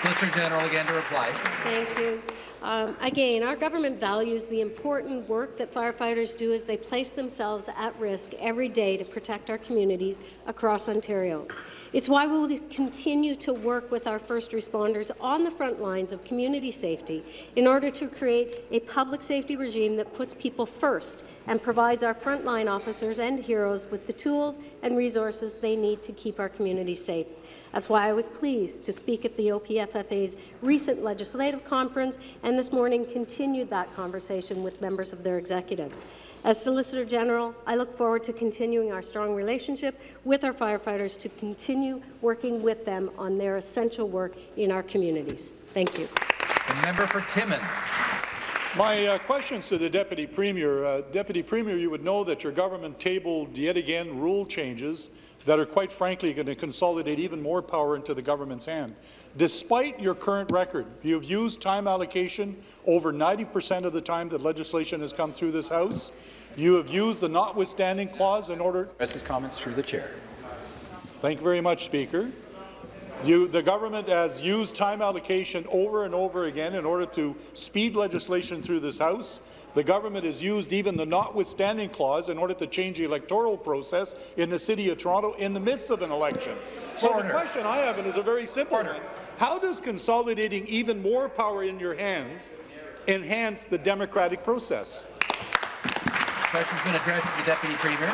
Solicitor General again to reply. Thank you. Um, again, our government values the important work that firefighters do as they place themselves at risk every day to protect our communities across Ontario. It's why we will continue to work with our first responders on the front lines of community safety in order to create a public safety regime that puts people first and provides our frontline officers and heroes with the tools and resources they need to keep our communities safe. That's why I was pleased to speak at the OPFFA's recent legislative conference and this morning continued that conversation with members of their executive. As Solicitor General, I look forward to continuing our strong relationship with our firefighters to continue working with them on their essential work in our communities. Thank you. The member for Timmins. My uh, questions to the Deputy Premier. Uh, Deputy Premier, you would know that your government tabled yet again rule changes that are quite frankly going to consolidate even more power into the government's hand. Despite your current record, you have used time allocation over 90% of the time that legislation has come through this House. You have used the notwithstanding clause in order... His comments through the chair. Thank you very much, Speaker. You, the government has used time allocation over and over again in order to speed legislation through this House. The government has used even the notwithstanding clause in order to change the electoral process in the City of Toronto in the midst of an election. So Order. the question I have is a very simple one. How does consolidating even more power in your hands enhance the democratic process? Question's been addressed to the Deputy Premier.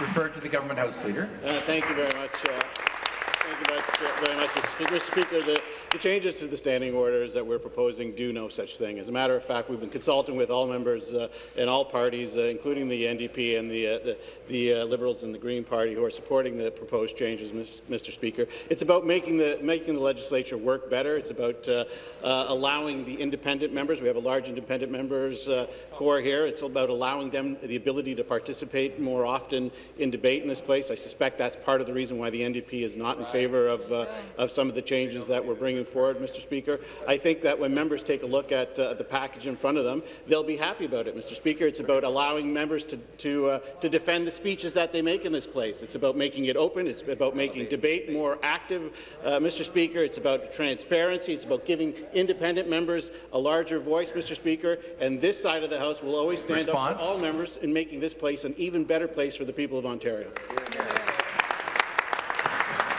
Referred to the Government House Leader. Uh, thank you very much. Uh, thank you much, uh, very much, Mr. Speaker. Mr. Speaker, the, the changes to the standing orders that we're proposing do no such thing. As a matter of fact, we've been consulting with all members uh, and all parties, uh, including the NDP and the, uh, the, the uh, Liberals and the Green Party, who are supporting the proposed changes, Mr. Speaker. It's about making the, making the legislature work better. It's about uh, uh, allowing the independent members. We have a large independent members core here. It's about allowing them the ability to participate more often in debate in this place. I suspect that's part of the reason why the NDP is not in favour of, of some of the changes that we're bringing bringing forward, Mr. Speaker. I think that when members take a look at uh, the package in front of them, they'll be happy about it, Mr. Speaker. It's about allowing members to, to, uh, to defend the speeches that they make in this place. It's about making it open. It's about making debate more active, uh, Mr. Speaker. It's about transparency. It's about giving independent members a larger voice, Mr. Speaker. And this side of the House will always stand Response? up for all members in making this place an even better place for the people of Ontario.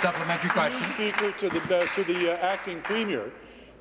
Supplementary question. Speaker, to the, uh, to the uh, acting premier,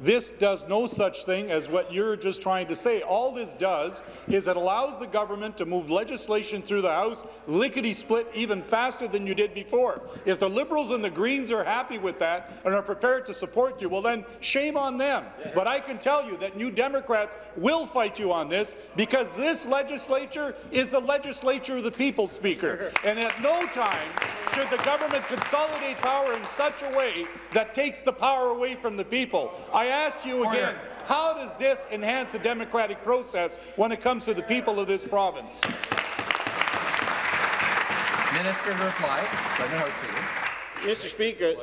this does no such thing as what you're just trying to say. All this does is it allows the government to move legislation through the House lickety-split even faster than you did before. If the Liberals and the Greens are happy with that and are prepared to support you, well then shame on them. But I can tell you that New Democrats will fight you on this because this legislature is the legislature of the people, Speaker. And at no time should the government consolidate power in such a way that takes the power away from the people. I ask you again, how does this enhance the democratic process when it comes to the people of this province? Minister to reply. President Speaker. Mr. Speaker,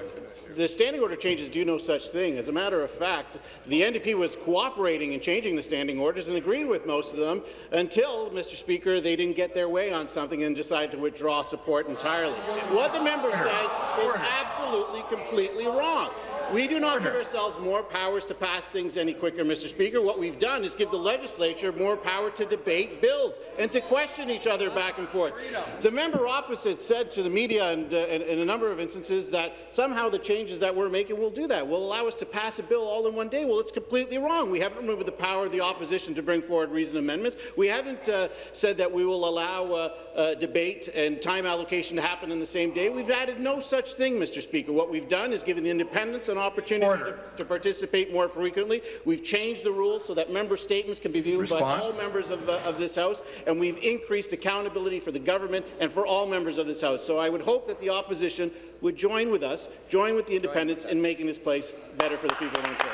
the standing order changes do no such thing. As a matter of fact, the NDP was cooperating in changing the standing orders and agreed with most of them until, Mr. Speaker, they didn't get their way on something and decided to withdraw support entirely. What the member says is absolutely, completely wrong. We do not give ourselves more powers to pass things any quicker, Mr. Speaker. What we've done is give the legislature more power to debate bills and to question each other back and forth. The member opposite said to the media and uh, in, in a number of instances that somehow the changes that we're making will do that, will allow us to pass a bill all in one day. Well, it's completely wrong. We haven't removed the power of the opposition to bring forward reasoned amendments. We haven't uh, said that we will allow uh, uh, debate and time allocation to happen in the same day. We've added no such thing, Mr. Speaker. What we've done is given the independents an opportunity to, to participate more frequently. We've changed the rules so that member statements can be viewed by all members of, uh, of this House, and we've increased accountability for the government and for all members of this House. So I would hope that the opposition would join with us, join with the independents in making this place better for the people of Ontario.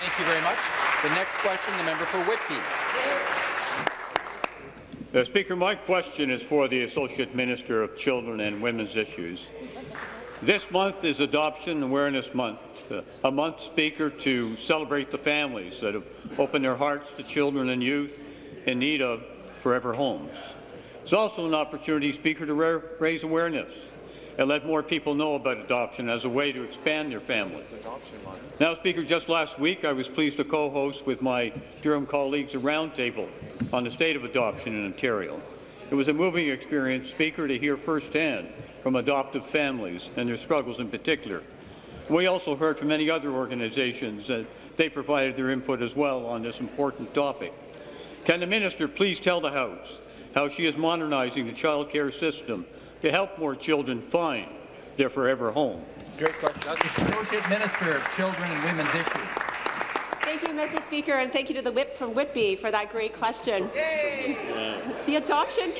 Thank you very much. The next question, the member for Whitby. Uh, Speaker, my question is for the Associate Minister of Children and Women's Issues. This month is Adoption Awareness Month, uh, a month, Speaker, to celebrate the families that have opened their hearts to children and youth in need of forever homes. It's also an opportunity, Speaker, to ra raise awareness and let more people know about adoption as a way to expand their families. Now, Speaker, just last week I was pleased to co-host with my Durham colleagues a roundtable on the state of adoption in Ontario. It was a moving experience, Speaker, to hear firsthand from adoptive families and their struggles in particular. We also heard from many other organizations that they provided their input as well on this important topic. Can the minister please tell the House how she is modernizing the child care system to help more children find their forever home? Great question. Associate Minister of Children and Women's Issues. Thank you, Mr. Speaker, and thank you to the whip from Whitby for that great question. The Adoption,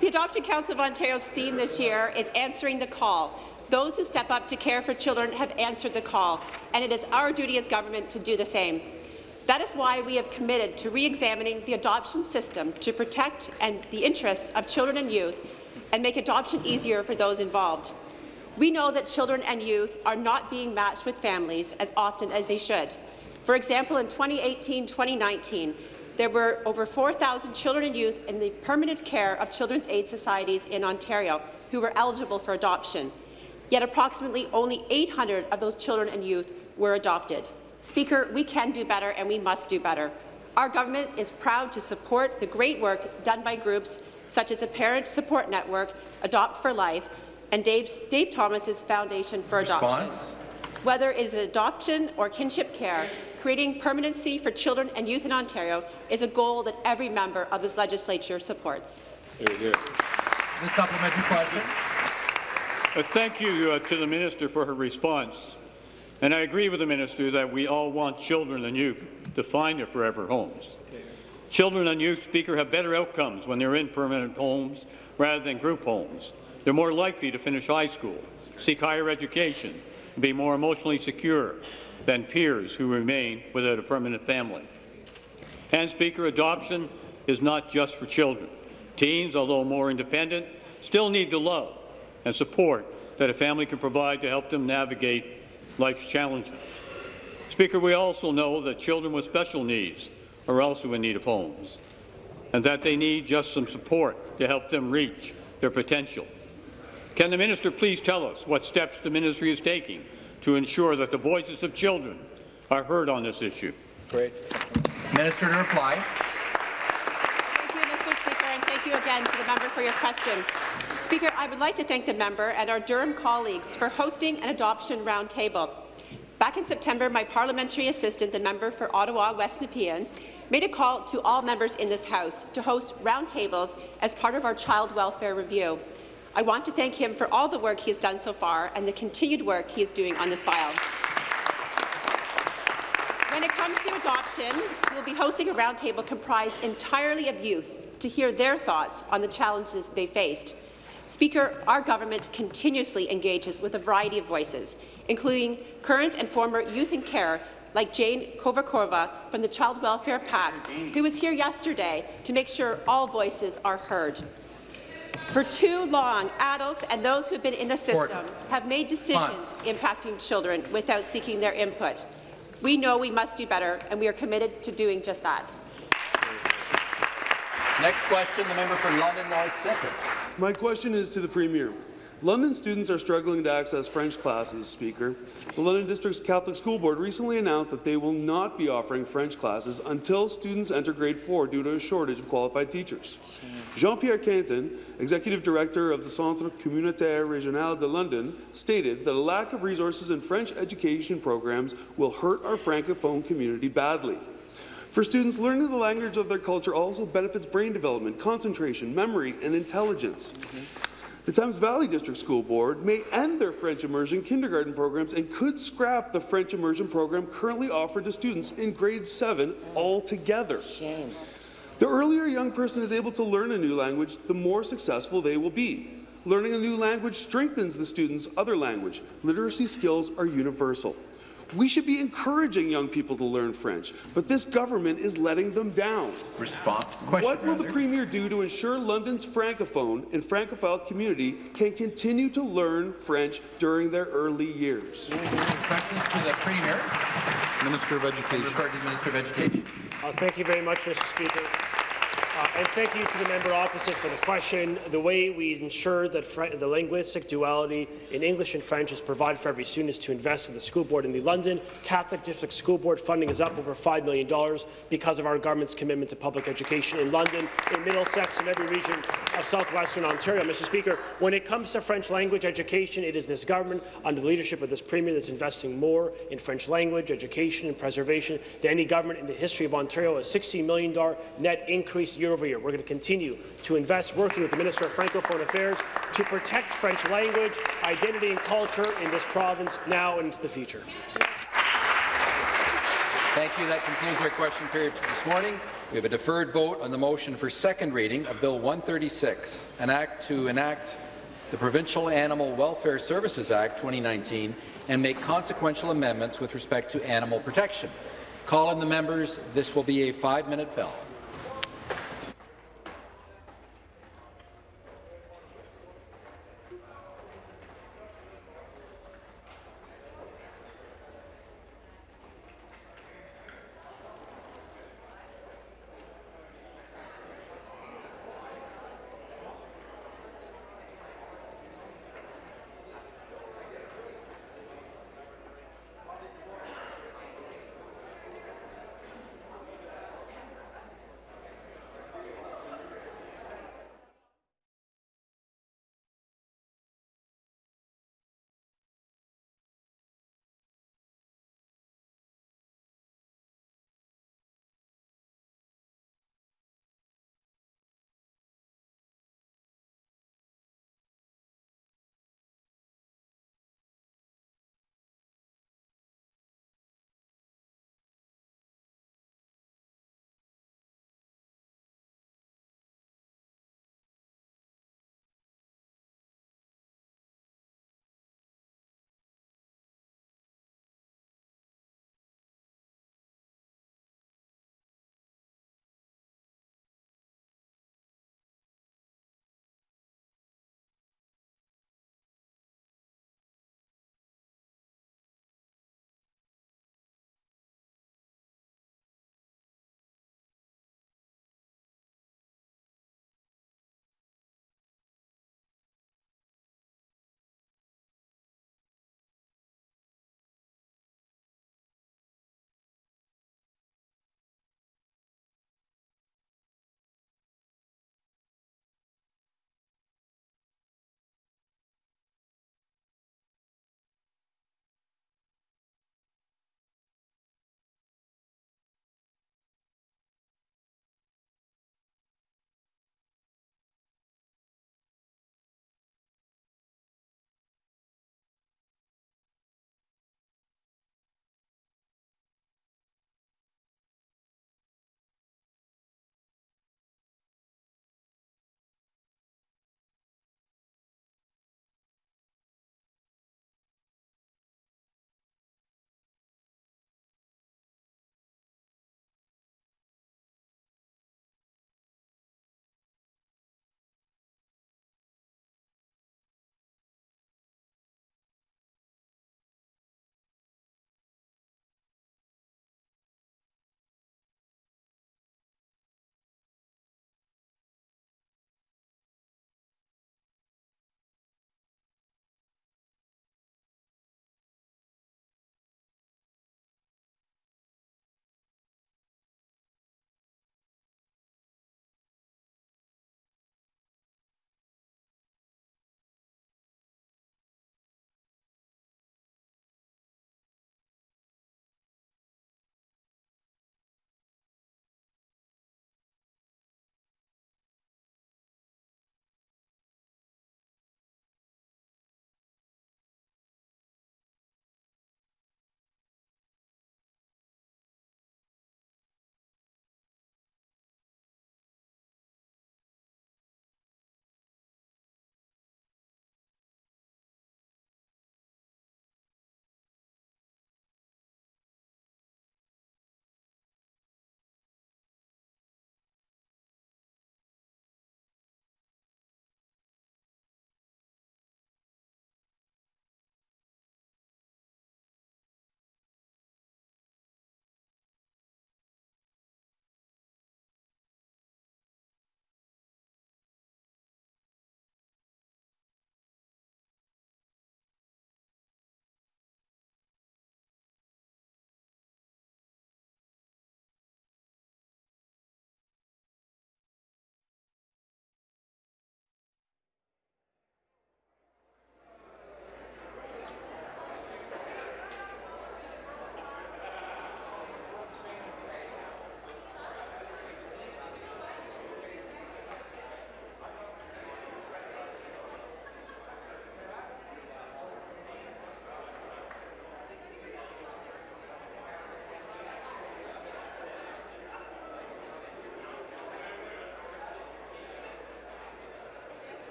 the Adoption Council of Ontario's theme this year is answering the call. Those who step up to care for children have answered the call, and it is our duty as government to do the same. That is why we have committed to re-examining the adoption system to protect and the interests of children and youth and make adoption easier for those involved. We know that children and youth are not being matched with families as often as they should. For example, in 2018-2019, there were over 4,000 children and youth in the permanent care of children's aid societies in Ontario who were eligible for adoption. Yet approximately only 800 of those children and youth were adopted. Speaker, we can do better and we must do better. Our government is proud to support the great work done by groups such as a Parent Support Network, Adopt for Life, and Dave's, Dave Thomas's Foundation for Adoption. Whether it is adoption or kinship care, creating permanency for children and youth in Ontario is a goal that every member of this legislature supports. The supplementary question. Uh, Thank you uh, to the minister for her response. And I agree with the minister that we all want children and youth to find their forever homes. Children and youth, Speaker, have better outcomes when they're in permanent homes rather than group homes. They're more likely to finish high school, seek higher education, and be more emotionally secure than peers who remain without a permanent family. And, Speaker, adoption is not just for children. Teens, although more independent, still need the love and support that a family can provide to help them navigate life's challenges. Speaker, we also know that children with special needs are also in need of homes and that they need just some support to help them reach their potential. Can the minister please tell us what steps the ministry is taking to ensure that the voices of children are heard on this issue? Great. Minister to reply. Thank you, Mr. Speaker, and thank you again to the member for your question. Speaker, I would like to thank the member and our Durham colleagues for hosting an adoption roundtable. Back in September, my parliamentary assistant, the member for Ottawa West Nepean, made a call to all members in this House to host roundtables as part of our child welfare review. I want to thank him for all the work he has done so far and the continued work he is doing on this file. When it comes to adoption, we'll be hosting a roundtable comprised entirely of youth to hear their thoughts on the challenges they faced. Speaker, our government continuously engages with a variety of voices, including current and former youth in care like Jane Kovarikova from the Child Welfare PAC, who was here yesterday to make sure all voices are heard. For too long, adults and those who have been in the system have made decisions impacting children without seeking their input. We know we must do better, and we are committed to doing just that. Next question, the member for London North Centre. My question is to the Premier. London students are struggling to access French classes, Speaker. The London District's Catholic School Board recently announced that they will not be offering French classes until students enter grade 4 due to a shortage of qualified teachers. Jean-Pierre Canton, Executive Director of the Centre Communautaire Régional de London, stated that a lack of resources in French education programs will hurt our Francophone community badly. For students, learning the language of their culture also benefits brain development, concentration, memory, and intelligence. The Thames Valley District School Board may end their French immersion kindergarten programs and could scrap the French immersion program currently offered to students in grade 7 altogether. Shame. The earlier a young person is able to learn a new language, the more successful they will be. Learning a new language strengthens the student's other language. Literacy skills are universal. We should be encouraging young people to learn French, but this government is letting them down. Response. what will the Premier do to ensure London's Francophone and Francophile community can continue to learn French during their early years? Questions to the Premier. Minister of Education. Minister of Education. Uh, thank you very much, Mr. Speaker. Uh, and thank you to the member opposite for the question. The way we ensure that the linguistic duality in English and French is provided for every student is to invest in the school board in the London Catholic District School Board. Funding is up over $5 million because of our government's commitment to public education in London, in Middlesex, and every region of southwestern Ontario. Mr. Speaker, when it comes to French language education, it is this government, under the leadership of this Premier, that's investing more in French language education and preservation than any government in the history of Ontario. A $16 million net increase year over year. We're going to continue to invest, working with the Minister of Francophone Affairs, to protect French language, identity and culture in this province now and into the future. Thank you. That concludes our question period this morning. We have a deferred vote on the motion for second reading of Bill 136, an act to enact the Provincial Animal Welfare Services Act 2019 and make consequential amendments with respect to animal protection. Call in the members. This will be a five-minute bell.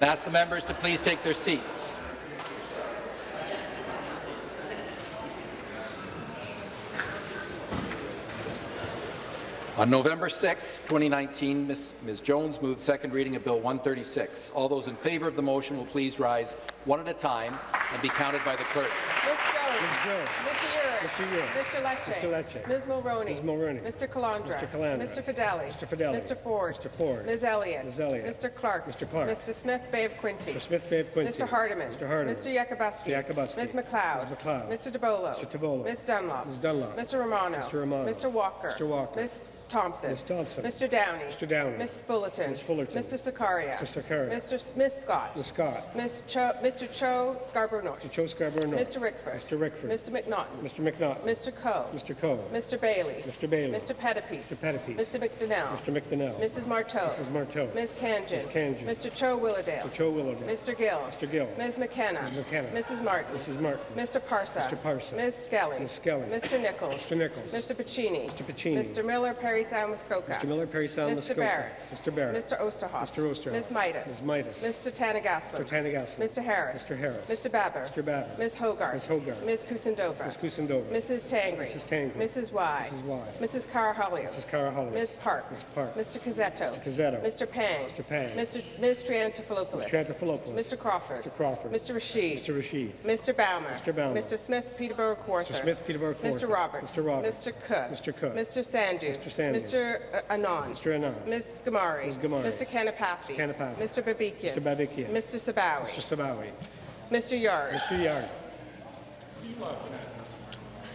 Ask the members to please take their seats. On November 6, 2019, Ms. Ms. Jones moved second reading of Bill 136. All those in favour of the motion will please rise one at a time and be counted by the clerk. Ms. Jones. Ms. Jones. Mr. Yurek. Mr. Lecce. Mr. Lecce. Ms. Mulroney. Ms. Mulroney. Mr. Calandra. Mr. Calandra. Mr. Fedeli. Mr. Fedeli. Mr. Ford. Mr. Ford. Ms. Elliott. Ms. Elliott. Mr. Clark. Mr. Clark. Mr. Smith Bay of Quinte. Mr. Smith Bay of Quinte. Mr. Hardeman. Mr. Hardeman. Mr. Yakabuski. Mr. Yakabuski. Ms. MacLeod. Ms. MacLeod. Mr. Tibollo. Mr. Tibollo. Ms. Dunlop. Ms. Dunlop. Mr. Romano. Mr. Romano. Mr. Walker. Mr. Walker. Ms. Thompson. Ms. Thompson. Mr. Downey. Mr. Downey. Ms. Fullerton. Ms. Fullerton. Mr. Sarkaria. Mr. Sarkaria. Mr. Smith Scott. Ms. Scott. Ms. Cho, Mr. Cho Scarborough North. Mr. Cho Scarborough North. Mr. Rickford. Mr. Rickford. Mr. McNaughton. Mr. McNaught. Mr. Coe. Mr. Coe. Mr. Bailey. Mr. Bailey. Mr. Pettapiece. Mr. Pettapiece. Mr. McDonell. Mr. McDonell. Mrs. Martow. Mrs. Martow. Ms. Khanjin. Ms. Khanjin. Mr. Cho Willowdale. Mr. Cho Willowdale. Mr. Gill. Mr. Gill. Ms. McKenna. Ms. McKenna. Mrs. Martin. Mrs. Martin. Mr. Parsa. Mr. Parsa. Ms. Skelly. Ms. Skelly. Mr. Nicholls. Mr. Nicholls. Mr. Piccini. Mr. Piccini. Mr. Miller, Parry Sound, Muskoka. Mr. Miller, Parry Sound, Mr. Muskoka. Barrett. Mr. Barrett. Mr. Oosterhoff. Mr. Oosterhoff. Ms. Mitas. Ms. Mitas. Mr. Thanigasalam. Mr. Thanigasalam. Mr. Harris. Mr. Harris. Mr. Baber. Mr. Baber. Ms. Hogarth. Ms. Hogarth. Ms. Kusendova. Ms. Kusendova. Mrs. Tangri. Mrs. Tangri. Mrs. Wai. Mrs. Wai. Mrs. Karahalios. Mrs. Karahalios. Ms. Park. Ms. Park. Mr. Cuzzetto. Mr. Cuzzetto. Mr. Pang. Mr. Pang. Mr. Ms. Triantafilopoulos. Mr. Triantafilopoulos. Mr. Crawford. Mr. Crawford. Mr. Rasheed. Mr. Rasheed. Mr. Bouma. Mr. Bouma. Mr. Smith, Peterborough Kawartha. Mr. Smith, Peterborough Mr. Kawartha. Roberts. Mr. Roberts. Mr. Cook. Mr. Cook. Mr. Sandhu. Mr. Mr. Uh, Anand. Mr. Anand. Ms. Ghamari. Ms. Ghamari. Mr. Kanapathi. Kanapathi. Mr. Babikian. Mr. Babikian. Mr. Sabawy. Mr. Sabawy. Mr. Yarde. Mr. Yarde.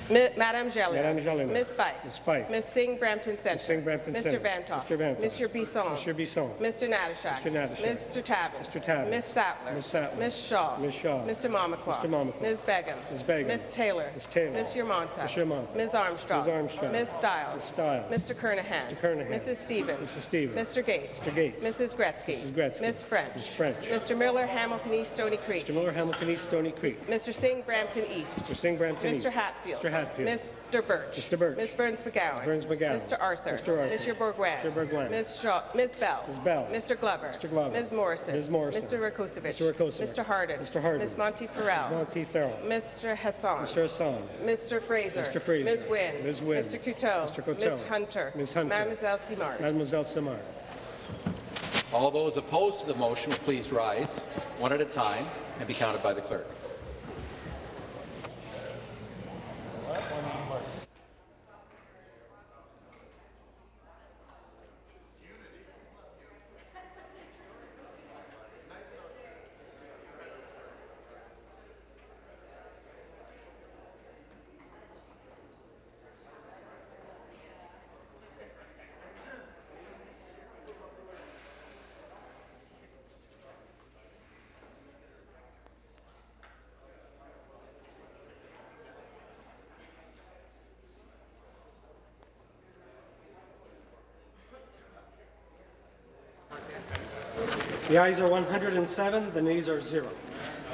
Mi- Madame Gélinas. Madame Gélinas. Ms. Fife. Ms. Fife. Ms. Singh Brampton Centre. Ms. Singh Brampton Mr. Vanthof. Mr. Vanthof. Mr. Bisson. Mr. Bisson. Mr. Natyshak. Mr. Natyshak. Mr. Tabuns. Mr. Tabuns. Ms. Sattler. Ms. Sattler. Ms. Shaw. Ms. Shaw. Mr. Mamakwa. Mr. Mamakwa. Ms. Begum. Ms. Begum. Ms. Taylor. Ms. Taylor. Ms. Yermonta. Ms. Yermonta. Ms. Armstrong. Ms. Armstrong. Ms. Stiles. Ms. Stiles. Mr. Kernaghan. Mr. Kernaghan. Mrs. Stevens. Mrs. Stevens. Mr. Gates. Mr. Gates. Mrs. Gretzky. Mrs. Gretzky. Ms. French. Ms. French. Mr. Miller, Hamilton East, Stoney Creek. Mr. Miller, Hamilton East, Stoney Creek. Mr. Singh, Brampton East. Mr. Singh, Brampton. East. Hatfield. Mr. Hatfield. Mr. Birch. Mr. Birch. Ms. Berns McGowan. Ms. Berns McGowan. Mr. Arthur. Mr. Arthur. Mr. Bourgouin. Mr. Bourgouin. Ms. Shaw. Ms. Bell. Ms. Bell. Mr. Glover. Mr. Glover. Ms. Morrison. Ms. Morrison. Mr. Rakocevic. Mr. Rakocevic. Mr. Harden. Mr. Harden. Ms. Monteith Farrell. Ms. Monteith Farrell. Mr. Hassan. Mr. Hassan. Mr. Fraser. Mr. Fraser. Ms. Wynne. Ms. Wynne. Mr. Coteau. Mr. Coteau. Ms. Hunter. Ms. Hunter. Mademoiselle Simard. Mademoiselle Simard. All those opposed to the motion will please rise, one at a time, and be counted by the clerk. The ayes are 107, the nays are zero.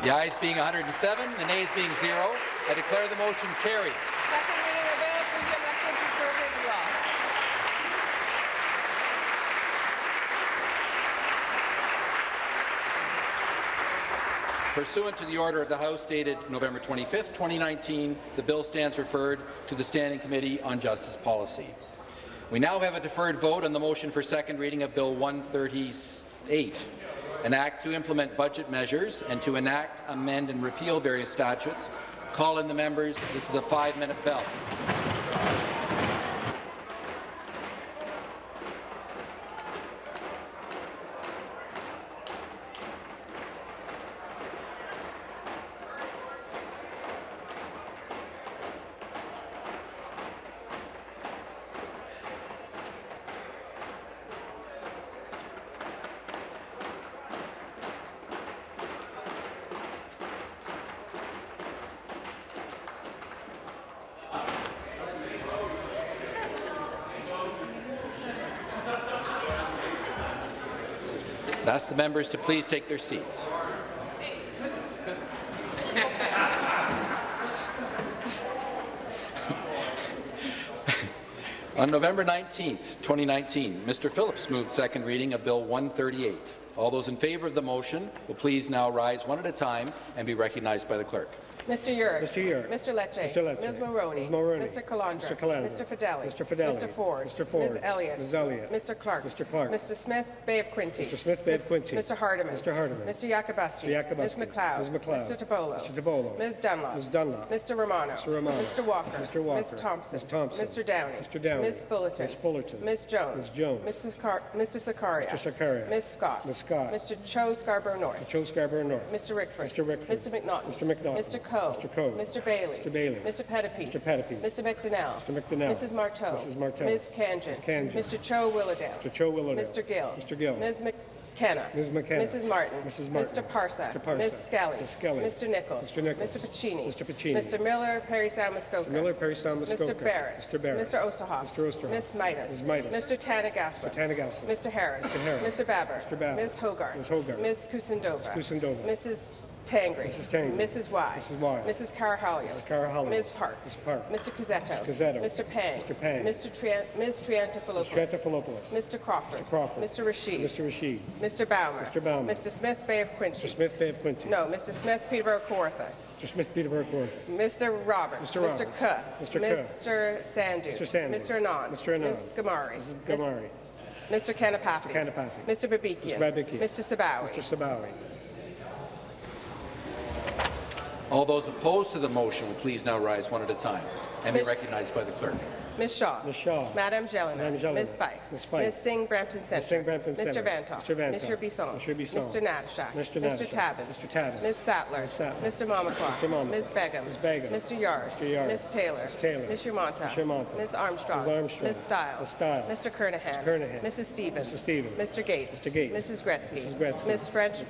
The ayes being 107, the nays being zero, I declare the motion carried. Second reading of bill, deuxième lecture du projet de loi. Pursuant to the order of the House dated November 25, 2019, the bill stands referred to the Standing Committee on Justice Policy. We now have a deferred vote on the motion for second reading of Bill 138, an act to implement budget measures and to enact, amend and repeal various statutes. Call in the members. This is a five-minute bell. The members to please take their seats. On November 19, 2019, Mr. Phillips moved second reading of Bill 138. All those in favour of the motion will please now rise one at a time and be recognized by the clerk. Mr. Yurek. Mr. Yurek. Mr. Lecce. Mr. Lecce. Ms. Maroney. Ms. Maroney. Mr. Calandra. Mr. Calandra. Mr. Fedeli. Mr. Fedeli. Mr. Ford. Mr. Ford. Ms. Elliott. Ms. Elliott. Mr. Clark. Mr. Clark. Mr. Smith, Bay of Quinte. Mr. Smith, Bay of Quinte. Mr. Hardeman. Mr. Hardeman. Mr. Yakabuski. Mr. Yakabuski. Ms. MacLeod. Ms. MacLeod. Mr. Tibollo. Mr. Tibollo. Ms. Dunlop. Ms. Dunlop. Mr. Romano. Mr. Romano. Mr. Walker. Mr. Walker. Ms. Thompson. Ms. Thompson. Mr. Downey. Mr. Downey. Ms. Fullerton. Ms. Fullerton. Ms. Jones. Ms. Jones. Mr. Car- Mr. Sarkaria. Mr. Sarkaria. Ms. Scott. Ms. Scott. Mr. Cho Scarborough North. Cho Scarborough North. Mr. Rickford. Mr. Rickford. Mr. McNaughton. Mr. McNaughton. Mr. Coe. Mr. Coe. Mr. Bailey. Mr. Bailey. Mr. Pettapiece. Mr. Pettapiece. Mr. McDonell. Mr. McDonell. Mrs. Martow. Mrs. Martow. Ms. Khanjin. Ms. Khanjin. Mr. Cho Willowdale. Mr. Cho Willowdale. Mr. Gill. Mr. Gill. Ms. McKenna. Ms. McKenna. Mrs. Martin. Mrs. Martin. Mr. Parsa. Mr. Parsa. Ms. Skelly. Ms. Skelly. Mr. Nicholls. Mr. Nicholls. Mr. Piccini. Mr. Piccini. Mr. Miller, Parry Sound Muskoka. Miller, Parry. Mr. Barrett. Mr. Barrett. Mr. Oosterhoff. Mr. Oosterhoff. Ms. Mitas. Ms. Mitas. Mr. Thanigasalam. Mr. Thanigasalam. Mr. Harris. Mr. Harris. Mr. Baber. Mr. Baber. Ms. Hogarth. Ms. Hogarth. Ms. Kusendova. Ms. Kusendova. Mrs. Tangri. Mrs. Tangri. Mrs. Wai. Mrs. Wai. Mrs. Karahalios. Mrs. Karahalios. Ms. Park. Ms. Park. Mr. Cuzzetto. Mr. Cuzzetto. Mr. Pang. Mr. Pang. Mr. Trian- Ms. Triantafilopoulos. Mr. Triantafilopoulos. Mr. Crawford. Mr. Crawford. Mr. Rasheed. Mr. Rasheed. Mr. Bouma. Mr. Bouma. Mr. Smith, Bay of Quinte. Mr. Smith, Bay of Quinte. No, Mr. Smith, Peterborough Kawartha. Mr. Smith, Peterborough, Corfu. Mr. Roberts. Mr. Roberts. Kuh. Mr. Kuh. Mr. Sandhu. Mr. Sandhu. Mr. Anand. Mr. Anand. Ms. Ghamari. Mrs. Ghamari. Mr. Kanapathi. Mr. Kanapathi. Mr. Babikian. Mr. Babikian. Mr. Sabawy. Mr. Sabawy. All those opposed to the motion will please now rise one at a time and be Ms. recognized by the clerk. Ms. Shaw. Ms. Shaw. Madam Gélinas. Madam Gélinas. Ms. Fife. Ms. Fife. Ms. Singh Brampton Centre. Ms. Singh Brampton Mr. Centre. Vanthof. Mr. Vanthof. Mr. Bisson. Mr. Bisson. Mr. Natyshak. Mr. Mr. Natyshak. Tabuns. Mr. Tabuns. Ms. Sattler. Ms. Sattler. Mr. Mamakwa. Mr. Mamakwa. Ms. Begum. Ms. Begum. Mr. Yarde. Mr. Yarde. Ms. Taylor. Ms. Taylor. Mr. Monta. Mr. Monta. Ms. Armstrong. Ms. Armstrong. Ms. Stiles. Ms. Stiles. Mr. Kernaghan. Mr. Kernaghan. Mrs. Stevens. Mrs. Stevens. Mr. Gates. Mr. Gates. Mrs. Gretzky. Mrs. Gretzky. Ms. French.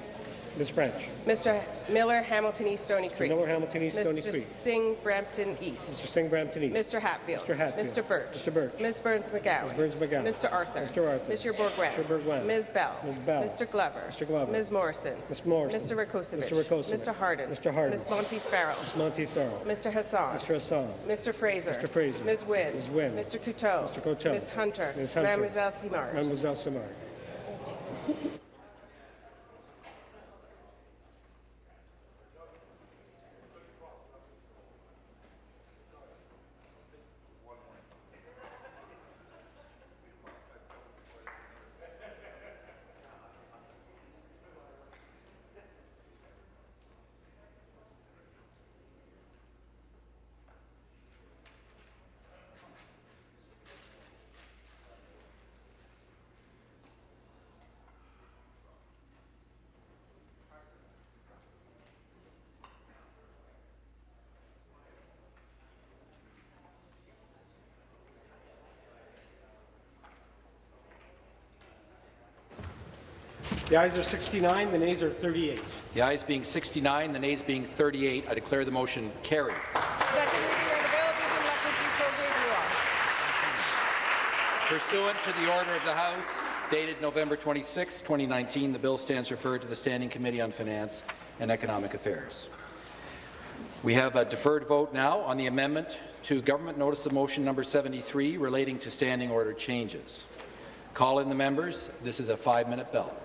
Ms. French. Mr. Miller, Hamilton East, Stoney Creek. Miller, Hamilton East, Stoney Mr. Creek. Singh, Brampton East. Mr. Singh Brampton East. Mr. Hatfield. Mr. Hatfield. Mr. Birch. Mr. Birch. Ms. Berns McGowan. Ms. Berns McGowan. Mr. Arthur. Mr. Arthur. Mr. Bourgouin. Mr. Bourgouin. Ms. Bell. Ms. Bell. Mr. Glover. Mr. Glover. Ms. Morrison. Ms. Morrison. Mr. Rakocevic. Mr. Rakocevic. Mr. Harden. Mr. Harden. Ms. Monteith Farrell. Ms. Monteith Farrell. Mr. Hassan. Mr. Hassan. Mr. Fraser. Mr. Fraser. Ms. Wynne. Ms. Wynne. Mr. Coteau. Mr. Coteau. Ms. Hunter. Ms. Hunter. Mademoiselle Simard. Mademoiselle Simard. The ayes are 69, the nays are 38. The ayes being 69, the nays being 38, I declare the motion carried. Second reading of the bill, Vision Electric Projet Pursuant to the order of the House dated November 26, 2019, the bill stands referred to the Standing Committee on Finance and Economic Affairs. We have a deferred vote now on the amendment to Government Notice of Motion Number 73 relating to standing order changes. Call in the members. This is a five-minute bell.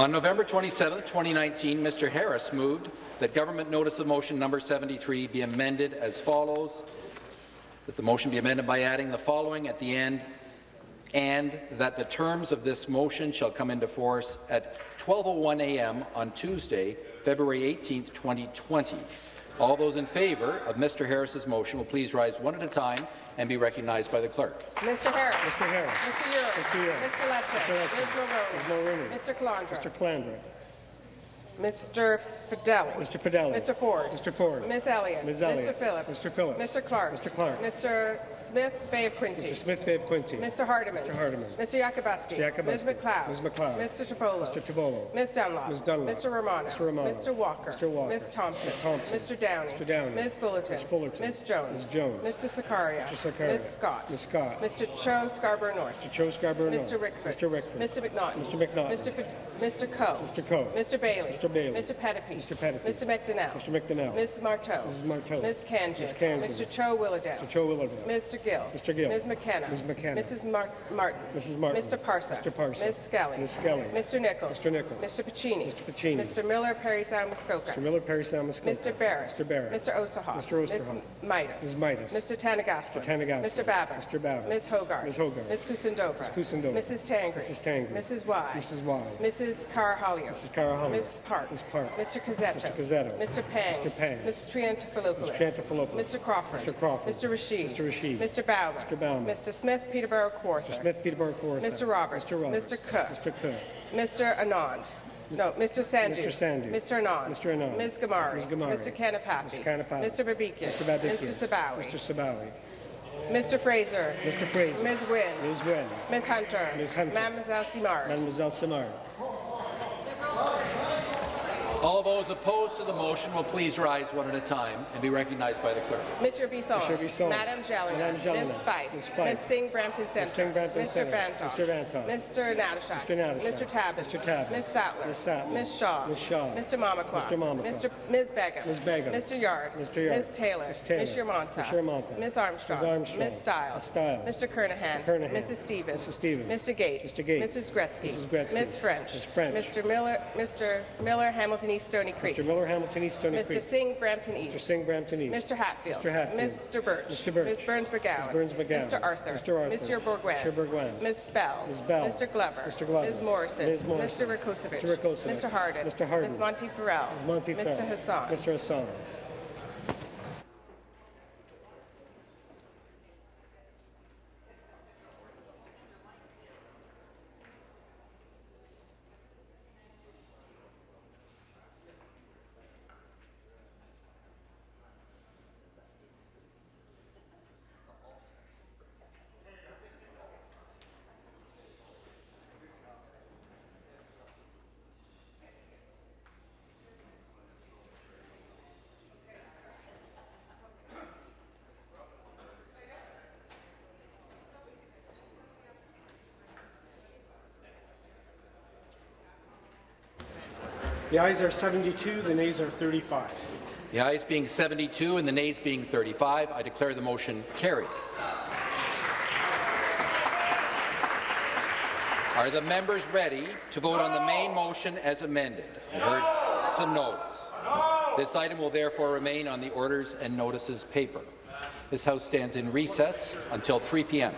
On November 27, 2019, Mr. Harris moved that Government Notice of Motion Number 73 be amended as follows, that the motion be amended by adding the following at the end, and that the terms of this motion shall come into force at 12.01 a.m. on Tuesday, February 18, 2020. All those in favour of Mr. Harris's motion will please rise one at a time and be recognized by the clerk. Mr. Harris. Mr. Harris. Mr. Yurek. Mr. Yurek. Mr. Lecter. Mr. Lecter. Ms. Mulroney. Ms. Mulroney. Mr. Calandra. Mr. Calandra. Mr. Fedeli. Mr. Fedeli. Mr. Ford. Mr. Ford. Ms. Elliott. Ms. Elliott. Mr. Phillips. Mr. Phillips. Mr. Clark. Mr. Clark. Mr. Smith Bay of Quinte. Mr. Smith Bay of Quinte. Mr. Hardeman. Mr. Hardeman. Mr. Yakabuski. Mr. Yakabuski. Ms. MacLeod. Ms. MacLeod. Mr. Tibollo. Mr. Tibollo. Ms. Dunlop. Ms. Dunlop. Mr. Romano. Mr. Romano. Mr. Walker. Mr. Walker. Ms. Thompson. Ms. Thompson. Mr. Downey. Mr. Downey. Ms. Fullerton. Ms. Fullerton. Ms. Jones. Ms. Jones. Mr. Sarkaria. Mr. Sarkaria. Ms. Scott. Ms. Scott. Mr. Cho Scarborough North. Mr. Cho Scarborough North. Mr. Rickford. Mr. Rickford. Mr. McNaughton. Mr. McNaughton. Mr. Mr. Coe. Mr. Coe. Mr. Bailey. Mr. Bailey. Mr. Pettapiece. Mr. Pettapiece. Mr. McDonell. Mr. McDonell. Ms. Martow. Mrs. Martow. Ms. Khanjin. Ms. Khanjin. Mr. Cho Willowdale. Mr. Cho Willowdale. Mr. Gill. Mr. Gill. Ms. McKenna. Ms. McKenna. Mrs. Mar- Martin. Mrs. Martin. Mr. Parsa. Mr. Parsa. Ms. Skelly. Ms. Skelly. Mr. Nicholls. Mr. Nicholls. Mr. Piccini. Mr. Piccini. Mr. Miller, Parry Sound, Muskoka. Mr. Miller, Parry Sound, Muskoka. Mr. Barrett. Mr. Barrett. Mr. Oosterhoff. Mr. Ms. Oosterhoff. Mitas. Ms. Mitas. Mr. Thanigasalam. Mr. Thanigasalam. Mr. Baber. Mr. Baber. Ms. Hogarth. Ms. Hogarth. Ms. Kusendova. Ms. Kusendova. Mrs. Tangri. Mrs. Tangri. Mrs. Wai. Mrs. Wai. Mrs. Karahalios. Mrs. Karahalios. Ms. Park. Ms. Park. Mr. Cuzzetto. Mr. Cuzzetto. Mr. Pang. Mr. Pang. Ms. Triantafilopoulos. Mr. Triantafilopoulos. Mr. Crawford. Mr. Crawford. Mr. Rasheed. Mr. Rasheed. Mr. Bouma. Mr. Bouma. Mr. Smith, Peterborough Kawartha. Mr. Smith, Peterborough Kawartha. Mr. Roberts. Mr. Roberts. Mr. Cook. Mr. Cook. Mr. Anand. No, Mr. Sandhu. Mr. Sandhu. Mr. Anand. Mr. Anand. Ms. Ghamari. Ms. Ghamari. Mr. Kanapathi. Mr. Kanapathi. Mr. Babikian. Mr. Babikian. Mr. Sabawy. Mr. Sabawy. Mr. Fraser. Mr. Fraser. Ms. Wynne. Ms. Wynne. Ms. Hunter. Ms. Hunter. Mademoiselle Simard. Mademoiselle Simard. All those opposed to the motion will please rise one at a time and be recognized by the clerk. Monsieur Bisson. Monsieur Bisson. Madame Gélinas. Ms. Fife. Ms. Fife. Ms. Singh Brampton Centre. Ms. Singh Brampton Mr. Centre. Vanthof. Mr. Vanthof. Mr. Natyshak. Mr. Natyshak. Mr. Tabuns. Mr. Tabuns. Ms. Sattler. Ms. Sattler. Ms. Shaw. Ms. Shaw. Mr. Mamakwa. Mr. Mamakwa. Mr. Ms. Begum. Ms. Begum. Mr. Yarde. Mr. Yarde. Ms. Taylor. Ms. Taylor. Ms. Yermonta. Ms. Yermonta. Ms. Armstrong. Ms. Armstrong. Ms. Stiles. Ms. Stiles. Mr. Kernaghan. Mr. Kernaghan. Mrs. Stevens. Mrs. Stevens. Mr. Gates. Mr. Gates. Mrs. Gretzky. Mrs. Gretzky. Ms. French. Ms. French. Mr. Miller. Mr. Miller, Hamilton East Stoney Creek. Mr. Miller, Hamilton East, Stoney Mr. Creek. Singh, Brampton East. Mr. Singh, Brampton East. Mr. Hatfield. Mr. Hatfield. Mr. Birch. Mr. Birch. Ms. Berns McGowan. Ms. Berns McGowan. Mr. Arthur. Mr. Arthur. Monsieur Bourgouin. Bourgouin. Ms. Bell. Ms. Bell. Mr. Glover. Mr. Glover. Ms. Morrison. Ms. Morrison. Mr. Rakocevic. Mr. Rakocevic. Mr. Harden. Mr. Harden. Ms. Monteith Farrell. Ms. Monteith Mr. Farrell. Hassan. Mr. Hassan. The ayes are 72, the nays are 35. The ayes being 72 and the nays being 35, I declare the motion carried. Are the members ready to vote on the main motion as amended? I heard some noes. This item will therefore remain on the orders and notices paper. This House stands in recess until 3 p.m.